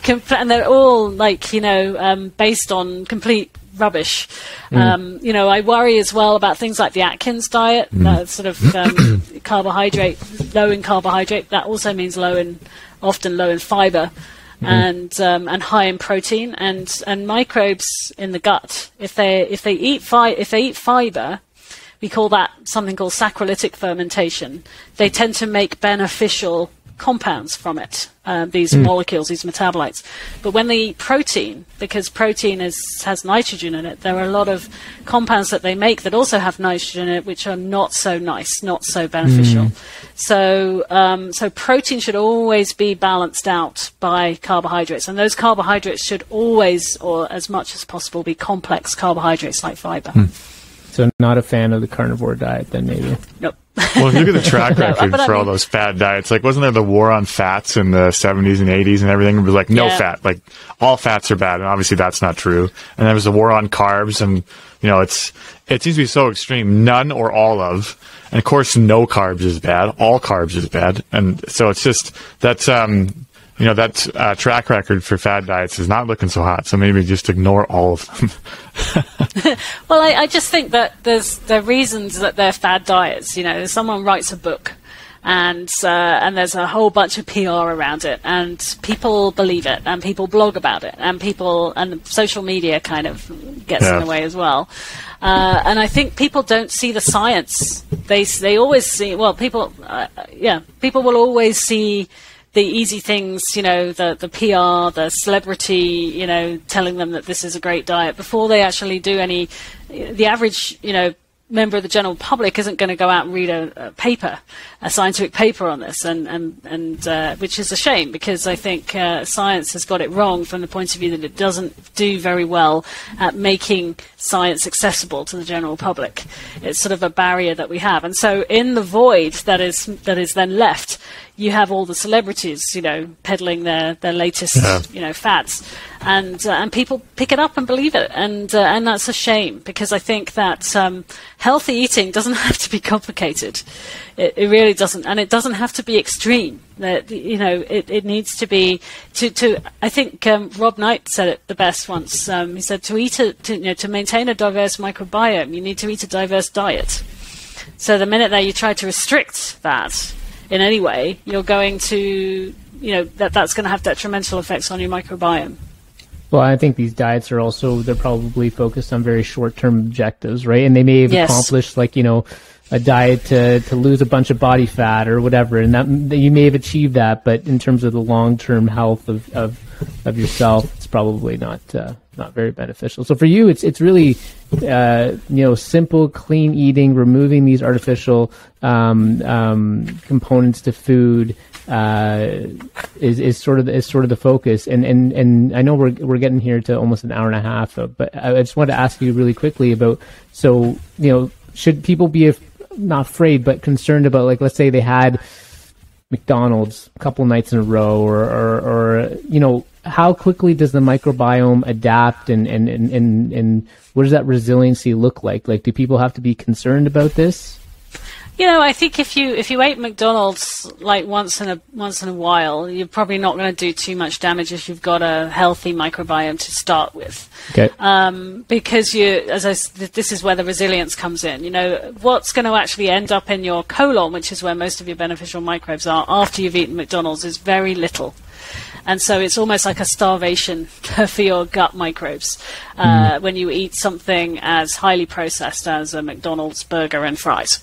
and they're all like you know um, based on complete rubbish. Mm. Um, you know, I worry as well about things like the Atkins diet, mm. that sort of um, carbohydrate, low in carbohydrate. That also means low in, often low in fiber. Mm. And um, and high in protein and, and microbes in the gut. If they if they eat fi- if they eat fiber, we call that something called saccharolytic fermentation. They tend to make beneficial compounds from it, uh, these mm. molecules, these metabolites. But when they eat protein, because protein is, has nitrogen in it, there are a lot of compounds that they make that also have nitrogen in it, which are not so nice, not so beneficial. Mm. So, um, so protein should always be balanced out by carbohydrates, and those carbohydrates should always, or as much as possible, be complex carbohydrates like fiber. Mm. So not a fan of the carnivore diet then maybe. Nope. well, if you look at the track record no, for all those fad diets, like wasn't there the war on fats in the 70s and 80s and everything? It was like no yeah. fat, like all fats are bad, and obviously that's not true. And there was a war on carbs, and you know it's it seems to be so extreme, none or all of, and of course no carbs is bad, all carbs is bad, and so it's just that's um you know that uh, track record for fad diets is not looking so hot. So maybe just ignore all of them. well, I, I, just think that there's there are reasons that they're fad diets. You know, someone writes a book, and uh, and there's a whole bunch of PR around it, and people believe it, and people blog about it, and people and social media kind of gets yeah. in the way as well. Uh, and I think people don't see the science. They they always see well, people uh, yeah, people will always see the easy things, you know, the the PR, the celebrity, you know, telling them that this is a great diet before they actually do any. The average, you know, member of the general public isn't going to go out and read a, a paper, a scientific paper on this, and and and uh, which is a shame because I think uh, science has got it wrong from the point of view that it doesn't do very well at making science accessible to the general public. It's sort of a barrier that we have, and so in the void that is that is then left, you have all the celebrities, you know, peddling their, their latest, yeah. you know, fads, and uh, and people pick it up and believe it, and uh, and that's a shame because I think that um, healthy eating doesn't have to be complicated. It, it, really doesn't, and it doesn't have to be extreme. That you know, it, it needs to be to to. I think um, Rob Knight said it the best once. Um, he said to eat a to, you know to maintain a diverse microbiome, you need to eat a diverse diet. So the minute that you try to restrict that, in any way, you're going to, you know, that that's going to have detrimental effects on your microbiome. Well, I think these diets are also they're probably focused on very short-term objectives, right? And they may have yes. accomplished like you know a diet to, to lose a bunch of body fat or whatever, and that, you may have achieved that, but in terms of the long term health of, of of yourself, it's probably not uh, not very beneficial. So for you, it's it's really uh, you know simple, clean eating, removing these artificial um, um, components to food. Uh, is is sort of is sort of the focus, and and and I know we're we're getting here to almost an hour and a half, but I just wanted to ask you really quickly about so you know should people be not afraid but concerned about like let's say they had McDonald's a couple nights in a row, or, or, or you know, how quickly does the microbiome adapt, and, and, and, and, and what does that resiliency look like? Like, do people have to be concerned about this? You know, I think if you if you ate McDonald's like once in a once in a while, you're probably not going to do too much damage if you've got a healthy microbiome to start with. Okay. Um, because you, as I, this is where the resilience comes in. You know, what's going to actually end up in your colon, which is where most of your beneficial microbes are, after you've eaten McDonald's, is very little. And so it's almost like a starvation for your gut microbes uh, mm. when you eat something as highly processed as a McDonald's burger and fries.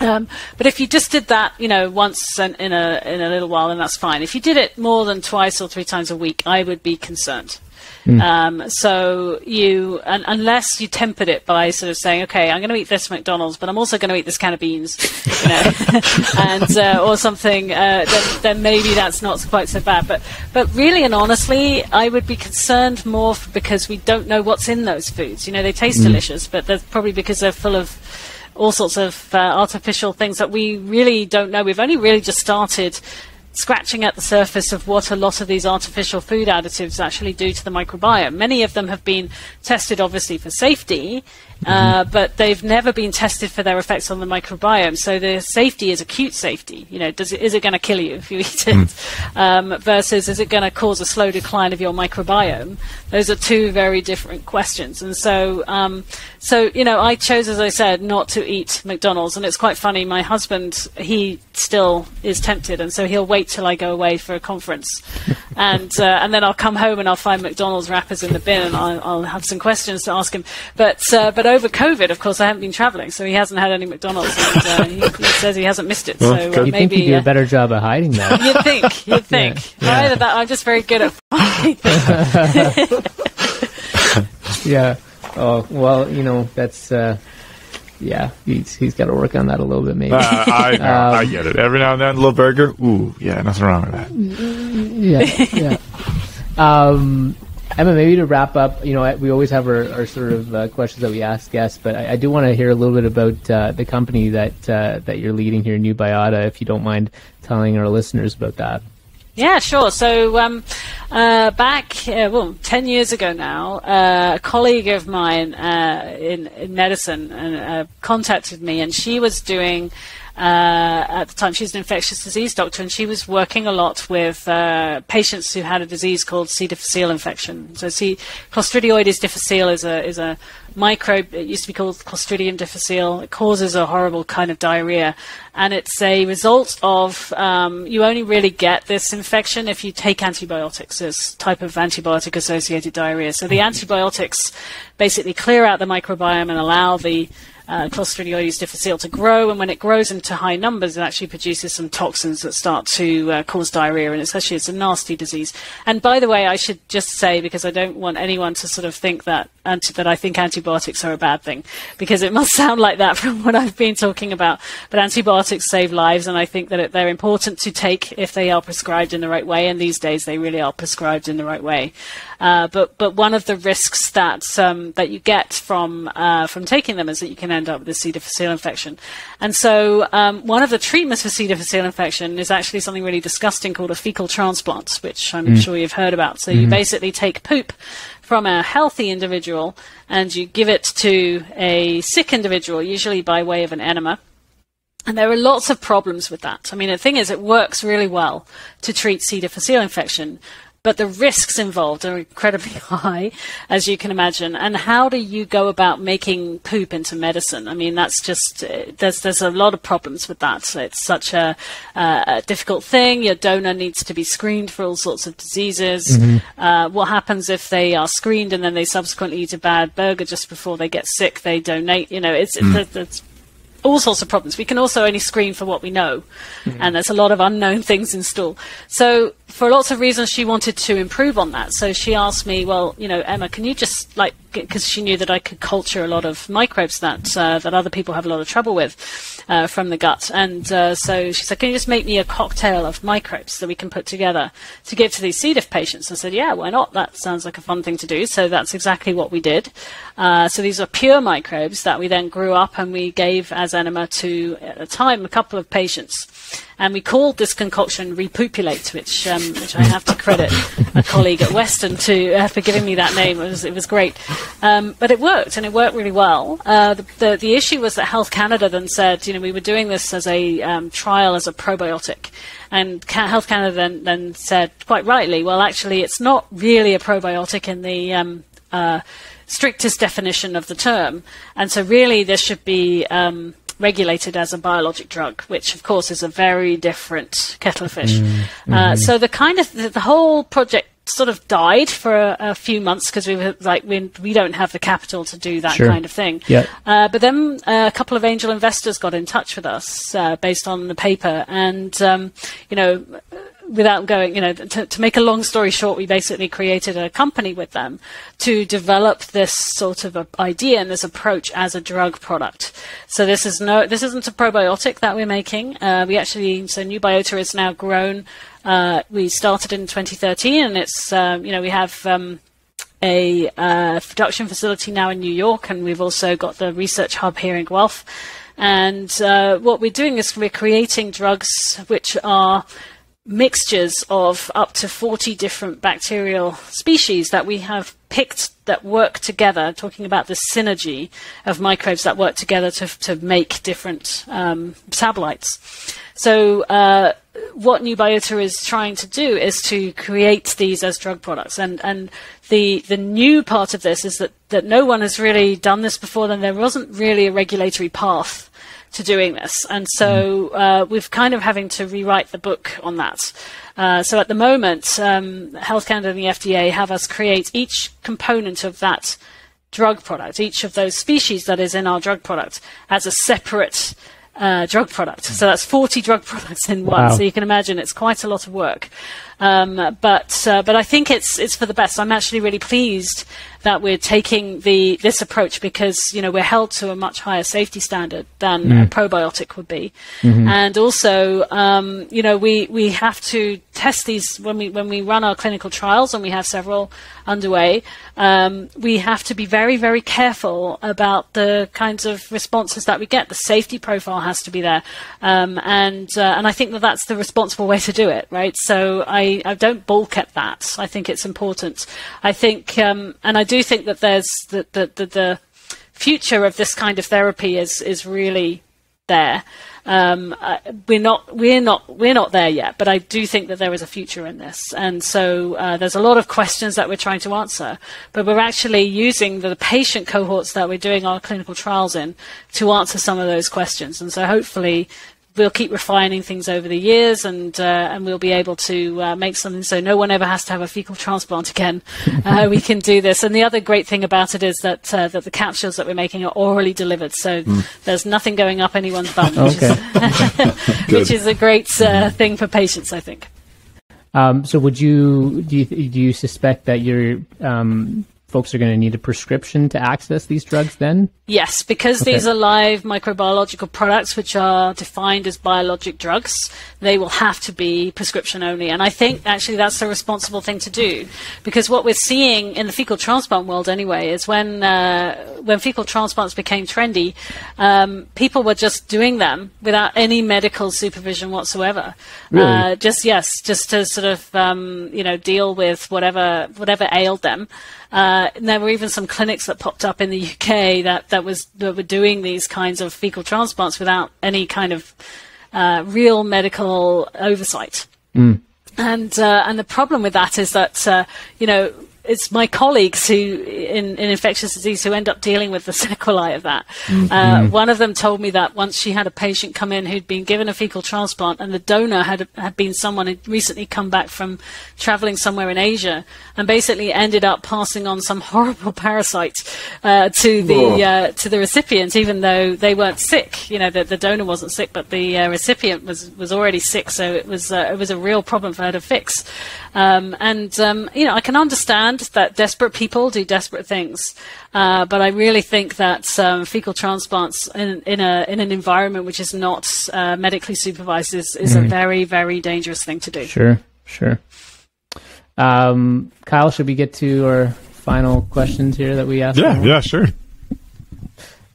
Um, but if you just did that, you know, once in, in a in a little while, then that's fine. If you did it more than twice or three times a week, I would be concerned. Mm. Um, so you, unless you tempered it by sort of saying, okay, I'm going to eat this McDonald's, but I'm also going to eat this can of beans, you know, and uh, or something, uh, then, then, maybe that's not quite so bad. But but really and honestly, I would be concerned more because we don't know what's in those foods. You know, they taste mm. delicious, but they're probably because they're full of all sorts of uh, artificial things that we really don't know. We've only really just started scratching at the surface of what a lot of these artificial food additives actually do to the microbiome. Many of them have been tested, obviously, for safety, uh, mm-hmm. but they've never been tested for their effects on the microbiome. So the safety is acute safety. You know, does it, is it going to kill you if you eat it? Mm. Um, versus is it going to cause a slow decline of your microbiome? Those are two very different questions. And so, um, so you know, I chose, as I said, not to eat McDonald's. And it's quite funny. My husband, he still is tempted, and so he'll wait till I go away for a conference, and uh, and then I'll come home and I'll find McDonald's wrappers in the bin, and I'll, I'll have some questions to ask him. But uh, but over COVID, of course, I haven't been travelling, so he hasn't had any McDonald's, and uh, he, he, says he hasn't missed it. Well, so uh, you maybe think you do a uh, better job of hiding that. You'd think. You'd think. Yeah, yeah. That, I'm just very good at. yeah. Oh well, you know that's. Uh, yeah, he's he's got to work on that a little bit, maybe. Uh, I um, I get it. Every now and then, a little burger. Ooh, yeah, nothing wrong with that. Yeah, yeah. Um, Emma, maybe to wrap up, you know, we always have our, our sort of uh, questions that we ask guests, but I, I do want to hear a little bit about uh, the company that uh, that you're leading here, NuBiyota, if you don't mind telling our listeners about that. Yeah, sure. So um, uh, back, uh, well, 10 years ago now, uh, a colleague of mine uh, in, in, medicine uh, contacted me, and she was doing uh, at the time, she was an infectious disease doctor, and she was working a lot with uh, patients who had a disease called C. difficile infection. So, C. Clostridioides difficile is a is a microbe. It used to be called Clostridium difficile. It causes a horrible kind of diarrhea, and it's a result of um, you only really get this infection if you take antibiotics. This type of antibiotic associated diarrhea. So the antibiotics basically clear out the microbiome and allow the uh, Clostridioides difficile to grow, and when it grows into high numbers, it actually produces some toxins that start to uh, cause diarrhea, and especially it's a nasty disease. And by the way, I should just say because I don't want anyone to sort of think that anti- that I think antibiotics are a bad thing, because it must sound like that from what I've been talking about. But antibiotics save lives, and I think that they're important to take if they are prescribed in the right way. And these days, they really are prescribed in the right way. Uh, but but one of the risks that um, that you get from uh, from taking them is that you can end up with a C. difficile infection. And so um, one of the treatments for C. difficile infection is actually something really disgusting called a fecal transplant, which I'm mm. sure you've heard about. So mm-hmm. you basically take poop from a healthy individual and you give it to a sick individual, usually by way of an enema. And there are lots of problems with that. I mean, the thing is, it works really well to treat C. difficile infection, but the risks involved are incredibly high, as you can imagine. And how do you go about making poop into medicine? I mean, that's just uh, there's there's a lot of problems with that. It's such a, uh, a difficult thing. Your donor needs to be screened for all sorts of diseases. Mm-hmm. Uh, what happens if they are screened and then they subsequently eat a bad burger just before they get sick? They donate. You know, it's, mm. it's, it's all sorts of problems. We can also only screen for what we know, mm-hmm. and there's a lot of unknown things in stool. So, for lots of reasons, she wanted to improve on that. So she asked me, "Well, you know, Emma, can you just like because she knew that I could culture a lot of microbes that uh, that other people have a lot of trouble with uh, from the gut. And uh, so she said, "Can you just make me a cocktail of microbes that we can put together to give to these C. diff patients?" I said, "Yeah, why not? That sounds like a fun thing to do." So that's exactly what we did. Uh, so these are pure microbes that we then grew up and we gave as enema to at the time a couple of patients and we called this concoction RePOOPulate, which um, which I have to credit a colleague at Western to uh, for giving me that name. It was it was great, um, but it worked and it worked really well. Uh, the, the, the issue was that Health Canada then said, you know, we were doing this as a um, trial as a probiotic, and Health Canada then then said quite rightly, well, actually, it's not really a probiotic in the um, uh, strictest definition of the term, and so really this should be um, regulated as a biologic drug, which of course is a very different kettle of fish. Mm-hmm. Uh, so the kind of the, the, whole project sort of died for a, a few months because we were like we, we don't have the capital to do that sure. kind of thing. Yeah. Uh, but then uh, a couple of angel investors got in touch with us uh, based on the paper, and um, you know without going, you know, to, to, make a long story short, we basically created a company with them to develop this sort of idea and this approach as a drug product. So this is no, this isn't a probiotic that we're making. Uh, we actually, so NuBiyota is now grown. Uh, we started in 2013, and it's, uh, you know, we have. Um, a uh, production facility now in New York, and we've also got the research hub here in Guelph. And uh, what we're doing is we're creating drugs which are mixtures of up to 40 different bacterial species that we have picked that work together, talking about the synergy of microbes that work together to, to make different um, metabolites. So, uh, what NuBiyota is trying to do is to create these as drug products. And, and the, the new part of this is that, that no one has really done this before, then there wasn't really a regulatory path to doing this. And so uh, we've kind of having to rewrite the book on that. Uh, so at the moment, um, Health Canada and the FDA have us create each component of that drug product, each of those species that is in our drug product, as a separate uh, drug product. So that's 40 drug products in one. Wow. So you can imagine it's quite a lot of work. Um, but uh, but I think it's it's for the best. I'm actually really pleased that we're taking the this approach because you know we're held to a much higher safety standard than mm. a probiotic would be, mm-hmm. and also um, you know we we have to test these when we when we run our clinical trials and we have several underway. Um, we have to be very very careful about the kinds of responses that we get. The safety profile has to be there, um, and uh, and I think that that's the responsible way to do it, right? So I I, don't balk at that. I think it's important. I think, um, and I do think that there's the, the, the, the, future of this kind of therapy is is really there. Um, uh, we're not we're not we're not there yet, but I do think that there is a future in this, and so uh, there's a lot of questions that we're trying to answer. But we're actually using the patient cohorts that we're doing our clinical trials in to answer some of those questions, and so hopefully we'll keep refining things over the years, and uh, and we'll be able to uh, make something so no one ever has to have a fecal transplant again. Uh, we can do this, and the other great thing about it is that uh, that the capsules that we're making are orally delivered, so mm. there's nothing going up anyone's bum, which, okay. is, which is a great uh, thing for patients, I think. Um, so, would you do you do you suspect that your um, folks are going to need a prescription to access these drugs then? Yes, because okay. these are live microbiological products which are defined as biologic drugs, they will have to be prescription only. And I think actually that's a responsible thing to do because what we're seeing in the fecal transplant world anyway is when uh, when fecal transplants became trendy, um, people were just doing them without any medical supervision whatsoever. Really? Uh, just yes, just to sort of um, you know deal with whatever whatever ailed them. Uh, there were even some clinics that popped up in the UK that, that was that were doing these kinds of fecal transplants without any kind of uh, real medical oversight. Mm. And uh, and the problem with that is that uh, you know it's my colleagues who in, in, infectious disease who end up dealing with the sequelae of that. Mm-hmm. Uh, one of them told me that once she had a patient come in who'd been given a fecal transplant, and the donor had had been someone who'd recently come back from traveling somewhere in Asia, and basically ended up passing on some horrible parasite uh, to the uh, to the recipient, even though they weren't sick. You know, the, the donor wasn't sick, but the uh, recipient was was already sick, so it was uh, it was a real problem for her to fix. Um, and um, you know, I can understand that desperate people do desperate things, uh, but I really think that um, fecal transplants in, in, a in an environment which is not uh, medically supervised is, is mm. a very very dangerous thing to do. Sure, sure. Um, Kyle, should we get to our final questions here that we asked? Yeah, yeah, sure.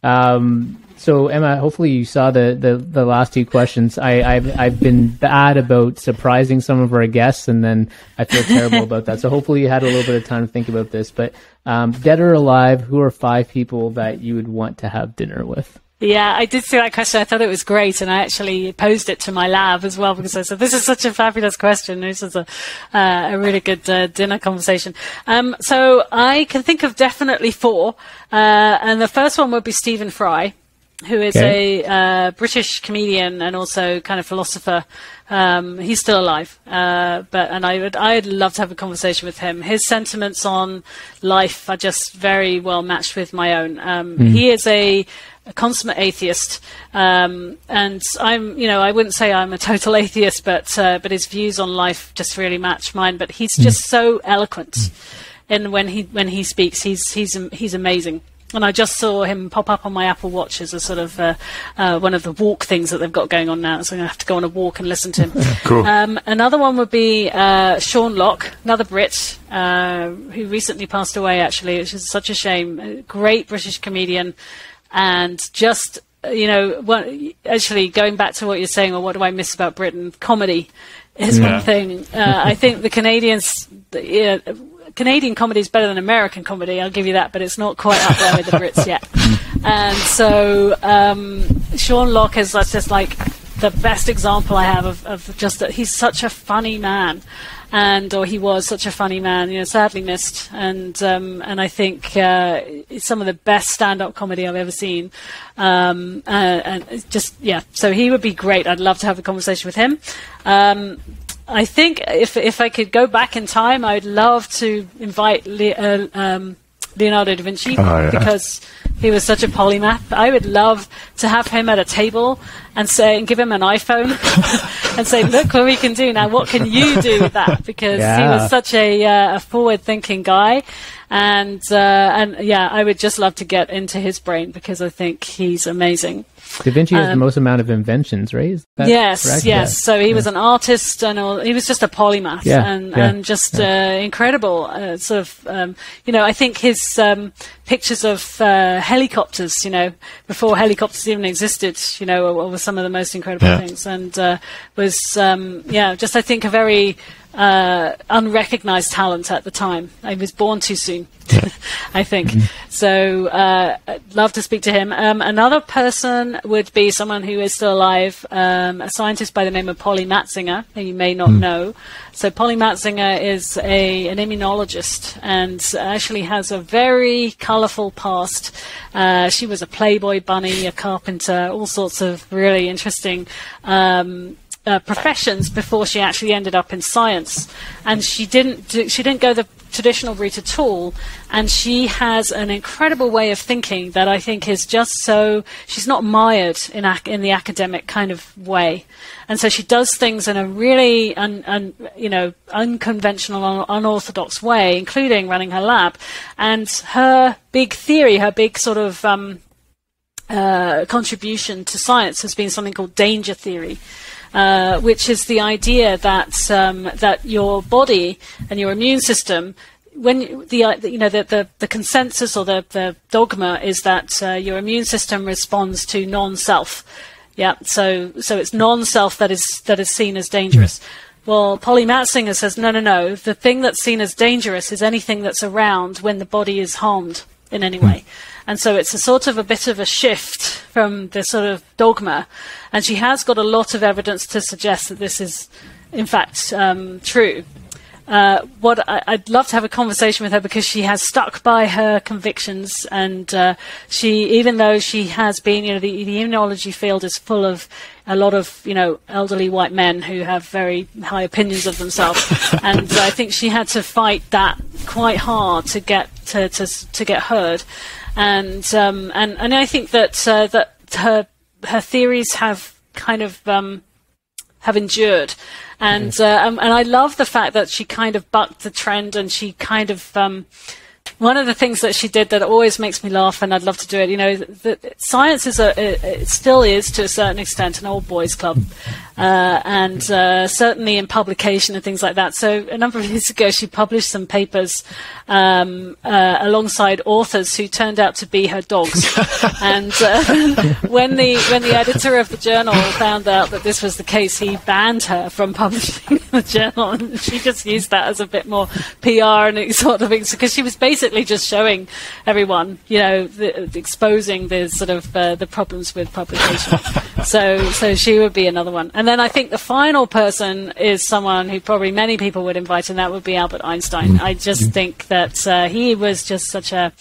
Um, so Emma, hopefully you saw the, the, the last two questions. I, I've I've been bad about surprising some of our guests, and then I feel terrible about that. So hopefully you had a little bit of time to think about this. But um, dead or alive, who are five people that you would want to have dinner with? Yeah, I did see that question. I thought it was great, and I actually posed it to my lab as well because I said this is such a fabulous question. This is a uh, a really good uh, dinner conversation. Um, so I can think of definitely four, uh, and the first one would be Stephen Fry who is okay. a uh, British comedian and also kind of philosopher. Um, he's still alive, uh, but and I would I'd love to have a conversation with him. His sentiments on life are just very well matched with my own. Um, mm. He is a, a consummate atheist, um, and I'm you know I wouldn't say I'm a total atheist, but uh, but his views on life just really match mine. But he's mm. just so eloquent, mm. and when he when he speaks, he's he's he's amazing and I just saw him pop up on my Apple Watch as a sort of uh, uh, one of the walk things that they've got going on now. So I'm going to have to go on a walk and listen to him. cool. Um, another one would be uh, Sean Lock, another Brit uh, who recently passed away, actually, which is such a shame. A great British comedian, and just you know, what, actually going back to what you're saying, or what do I miss about Britain? Comedy is yeah. one thing. Uh, I think the Canadians. Yeah, Canadian comedy is better than American comedy. I'll give you that, but it's not quite up there with the Brits yet. And so um, Sean Lock is that's just like the best example I have of, of just that he's such a funny man, and or he was such a funny man. You know, sadly missed, and um, and I think uh, it's some of the best stand-up comedy I've ever seen. Um, uh, and just yeah, so he would be great. I'd love to have a conversation with him. Um, I think if if I could go back in time, I'd love to invite Le- uh, um, Leonardo da Vinci oh, yeah. because he was such a polymath. I would love to have him at a table and say and give him an iPhone and say, "Look what we can do now. What can you do with that?" Because yeah. he was such a, uh, a forward-thinking guy, and uh, and yeah, I would just love to get into his brain because I think he's amazing. Da Vinci has um, the most amount of inventions, right? yes, correct? yes. Yeah. So he yeah. was an artist and all, he was just a polymath yeah. and, yeah. and just uh, incredible. Uh, sort of, um, you know, I think his um, pictures of uh, helicopters, you know, before helicopters even existed, you know, were, were some of the most incredible things. And uh, was, um, yeah, just I think a very uh, unrecognized talent at the time. I was born too soon, I think. Mm-hmm. So, uh, I'd love to speak to him. Um, another person would be someone who is still alive, um, a scientist by the name of Polly Matzinger, who you may not mm. know. So, Polly Matzinger is a, an immunologist and actually has a very colorful past. Uh, she was a Playboy bunny, a carpenter, all sorts of really interesting um, uh, professions before she actually ended up in science, and she didn't do, she didn't go the traditional route at all. And she has an incredible way of thinking that I think is just so she's not mired in ac- in the academic kind of way, and so she does things in a really un, un, you know unconventional, un- unorthodox way, including running her lab. And her big theory, her big sort of um, uh, contribution to science has been something called danger theory. Uh, which is the idea that um, that your body and your immune system when the uh, you know the, the, the consensus or the, the dogma is that uh, your immune system responds to non-self. Yeah, so so it's non-self that is that is seen as dangerous. Well, Polly Matzinger says no, no, no. The thing that's seen as dangerous is anything that's around when the body is harmed in any way. And so it's a sort of a bit of a shift from the sort of dogma. And she has got a lot of evidence to suggest that this is, in fact, um, true. Uh, what I, would love to have a conversation with her because she has stuck by her convictions, and uh, she, even though she has been, you know, the, the immunology field is full of a lot of you know elderly white men who have very high opinions of themselves, and I think she had to fight that quite hard to get to to, to get heard, and um, and and I think that uh, that her her theories have kind of um, have endured, and mm-hmm. uh, um, and I love the fact that she kind of bucked the trend and she kind of um, one of the things that she did that always makes me laugh, and I'd love to do it. You know, the, science is a it still is to a certain extent an old boys club, uh, and uh, certainly in publication and things like that. So a number of years ago, she published some papers um, uh, alongside authors who turned out to be her dogs. and uh, when the when the editor of the journal found out that this was the case, he banned her from publishing the journal, and she just used that as a bit more PR and sort of things because she was basically just showing everyone, you know, the, exposing the sort of uh, the problems with publication. so so she would be another one. And then I think the final person is someone who probably many people would invite, and that would be Albert Einstein. Mm. I just mm. think that uh, he was just such a.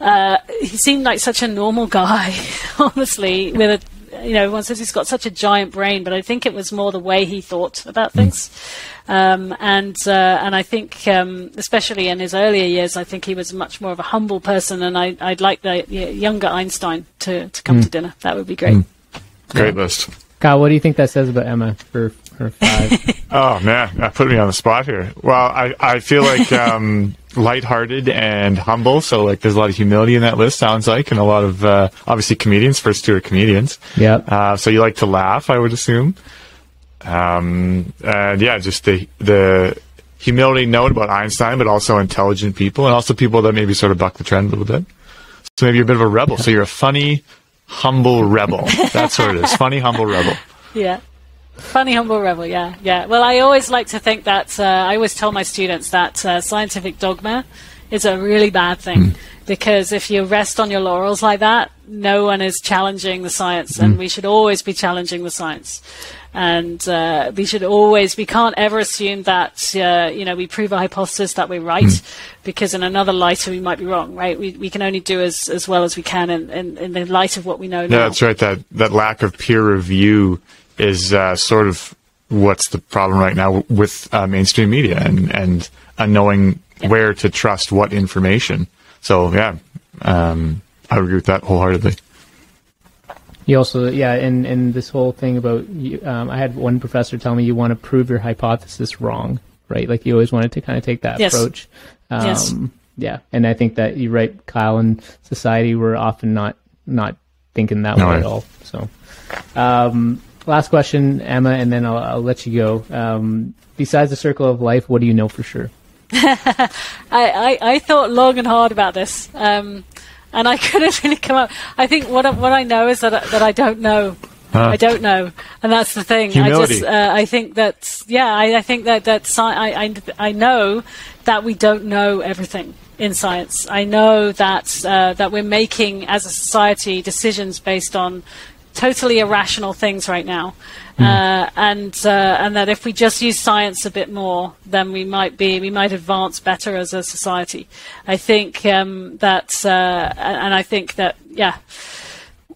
Uh, he seemed like such a normal guy, honestly, with a you know, everyone says he's got such a giant brain, but I think it was more the way he thought about mm. things. Um, and uh, and I think, um, especially in his earlier years, I think he was much more of a humble person. And I, would like the younger Einstein to, to come mm. to dinner. That would be great. Mm. Great list. Kyle, what do you think that says about Emma for her five? oh man, that put me on the spot here. Well, I, I feel like um, lighthearted and humble. So like, there's a lot of humility in that list. Sounds like, and a lot of uh, obviously comedians. First two are comedians. Yeah. Uh, so you like to laugh, I would assume. Um, and yeah, just the the humility note about Einstein, but also intelligent people, and also people that maybe sort of buck the trend a little bit. So maybe you're a bit of a rebel. So you're a funny, humble rebel. That's what it is. Funny, humble rebel. Yeah. Funny, humble rebel, yeah, yeah. Well, I always like to think that, uh, I always tell my students that uh, scientific dogma is a really bad thing. Mm. Because if you rest on your laurels like that, no one is challenging the science, mm. and we should always be challenging the science and uh, we should always we can't ever assume that uh, you know we prove a hypothesis that we're right mm. because in another light we might be wrong right we, we can only do as, as well as we can in, in, in the light of what we know yeah, now that's right that that lack of peer review is uh, sort of what's the problem right now with uh, mainstream media and and knowing yeah. where to trust what information so yeah um, I agree with that wholeheartedly you also, yeah, and, and this whole thing about, um, I had one professor tell me you want to prove your hypothesis wrong, right? Like you always wanted to kind of take that yes. approach. Um, yes. Yeah, and I think that you're right, Kyle. In society, we're often not not thinking that no way at all. So, um, last question, Emma, and then I'll, I'll let you go. Um, besides the circle of life, what do you know for sure? I, I, I, thought long and hard about this. Um, and I couldn't really come up. I think what what I know is that that I don't know. Huh. I don't know, and that's the thing. Humility. I just uh, I think that yeah, I, I think that that sci- I, I I know that we don't know everything in science. I know that uh, that we're making as a society decisions based on totally irrational things right now, mm. uh, and uh, and that if we just use science a bit more, then we might be we might advance better as a society. I think um, that, uh, and I think that yeah.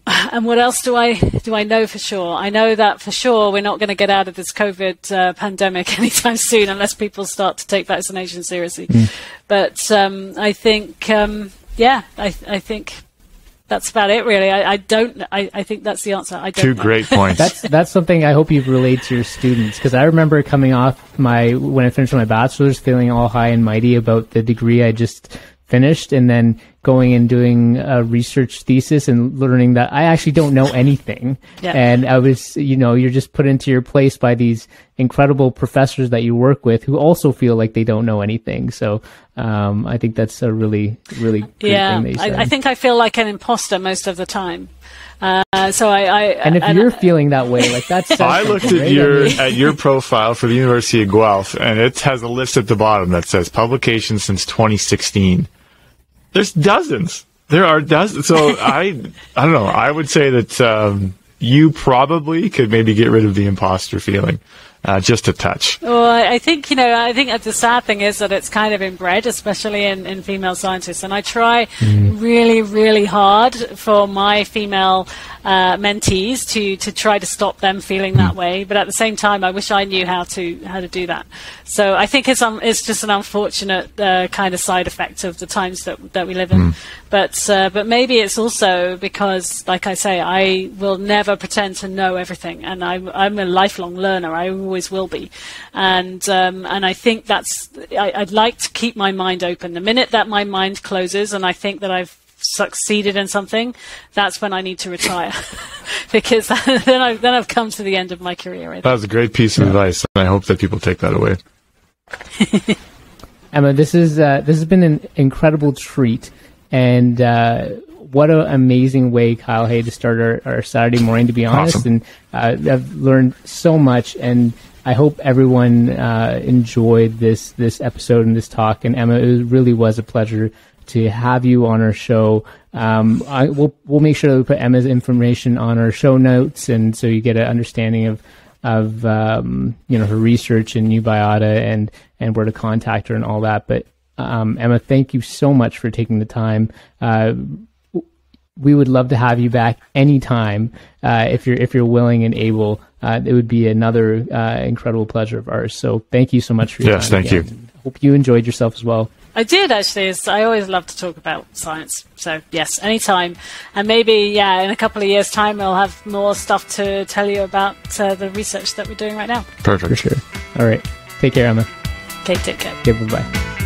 And what else do I do I know for sure? I know that for sure we're not going to get out of this COVID uh, pandemic anytime soon unless people start to take vaccination seriously. Mm. But um, I think, um, yeah, I, I think that's about it, really. I, I don't. I, I, think that's the answer. I don't. Two know. great points. that's that's something I hope you've relayed to your students because I remember coming off my when I finished my bachelor's, feeling all high and mighty about the degree I just finished, and then going and doing a research thesis and learning that I actually don't know anything. yeah. And I was, you know, you're just put into your place by these incredible professors that you work with who also feel like they don't know anything. So um, I think that's a really, really yeah. I, I, think I feel like an imposter most of the time. Uh, so I, I, and if and you're I, feeling that way, like that's. I looked at your at your profile for the University of Guelph, and it has a list at the bottom that says publications since 2016. There's dozens. There are dozens. So I, I don't know. I would say that um, you probably could maybe get rid of the imposter feeling uh, just a touch. Well, I think, you know, I think the sad thing is that it's kind of inbred, especially in, in female scientists. And I try mm. really, really hard for my female uh, mentees to to try to stop them feeling that hmm. way. But at the same time, I wish I knew how to how to do that. So I think it's um, it's just an unfortunate uh, kind of side effect of the times that that we live in. Mm. But uh, but maybe it's also because, like I say, I will never pretend to know everything, and I'm I'm a lifelong learner. I always will be, and um, and I think that's I, I'd like to keep my mind open. The minute that my mind closes, and I think that I've succeeded in something, that's when I need to retire because then I've then I've come to the end of my career. That was a great piece of yeah. advice, and I hope that people take that away. Emma, this is uh, this has been an incredible treat, and uh, what an amazing way, Kyle Hay, to start our, our Saturday morning. To be honest, awesome. and uh, I've learned so much, and I hope everyone uh, enjoyed this this episode and this talk. And Emma, it really was a pleasure to have you on our show. Um, I, we'll we'll make sure that we put Emma's information on our show notes, and so you get an understanding of of um, you know her research in NuBiyota and and where to contact her and all that. But um, Emma, thank you so much for taking the time. Uh, we would love to have you back anytime uh, if you're if you're willing and able. Uh, it would be another uh, incredible pleasure of ours. So thank you so much for your yes, time. Yes, thank again. you. Hope you enjoyed yourself as well. I did actually. I always love to talk about science. So yes, anytime. And maybe yeah, in a couple of years' time, I'll have more stuff to tell you about uh, the research that we're doing right now. Perfect. For sure. All right. Take care, Emma. Okay. Take care. Okay. Bye bye.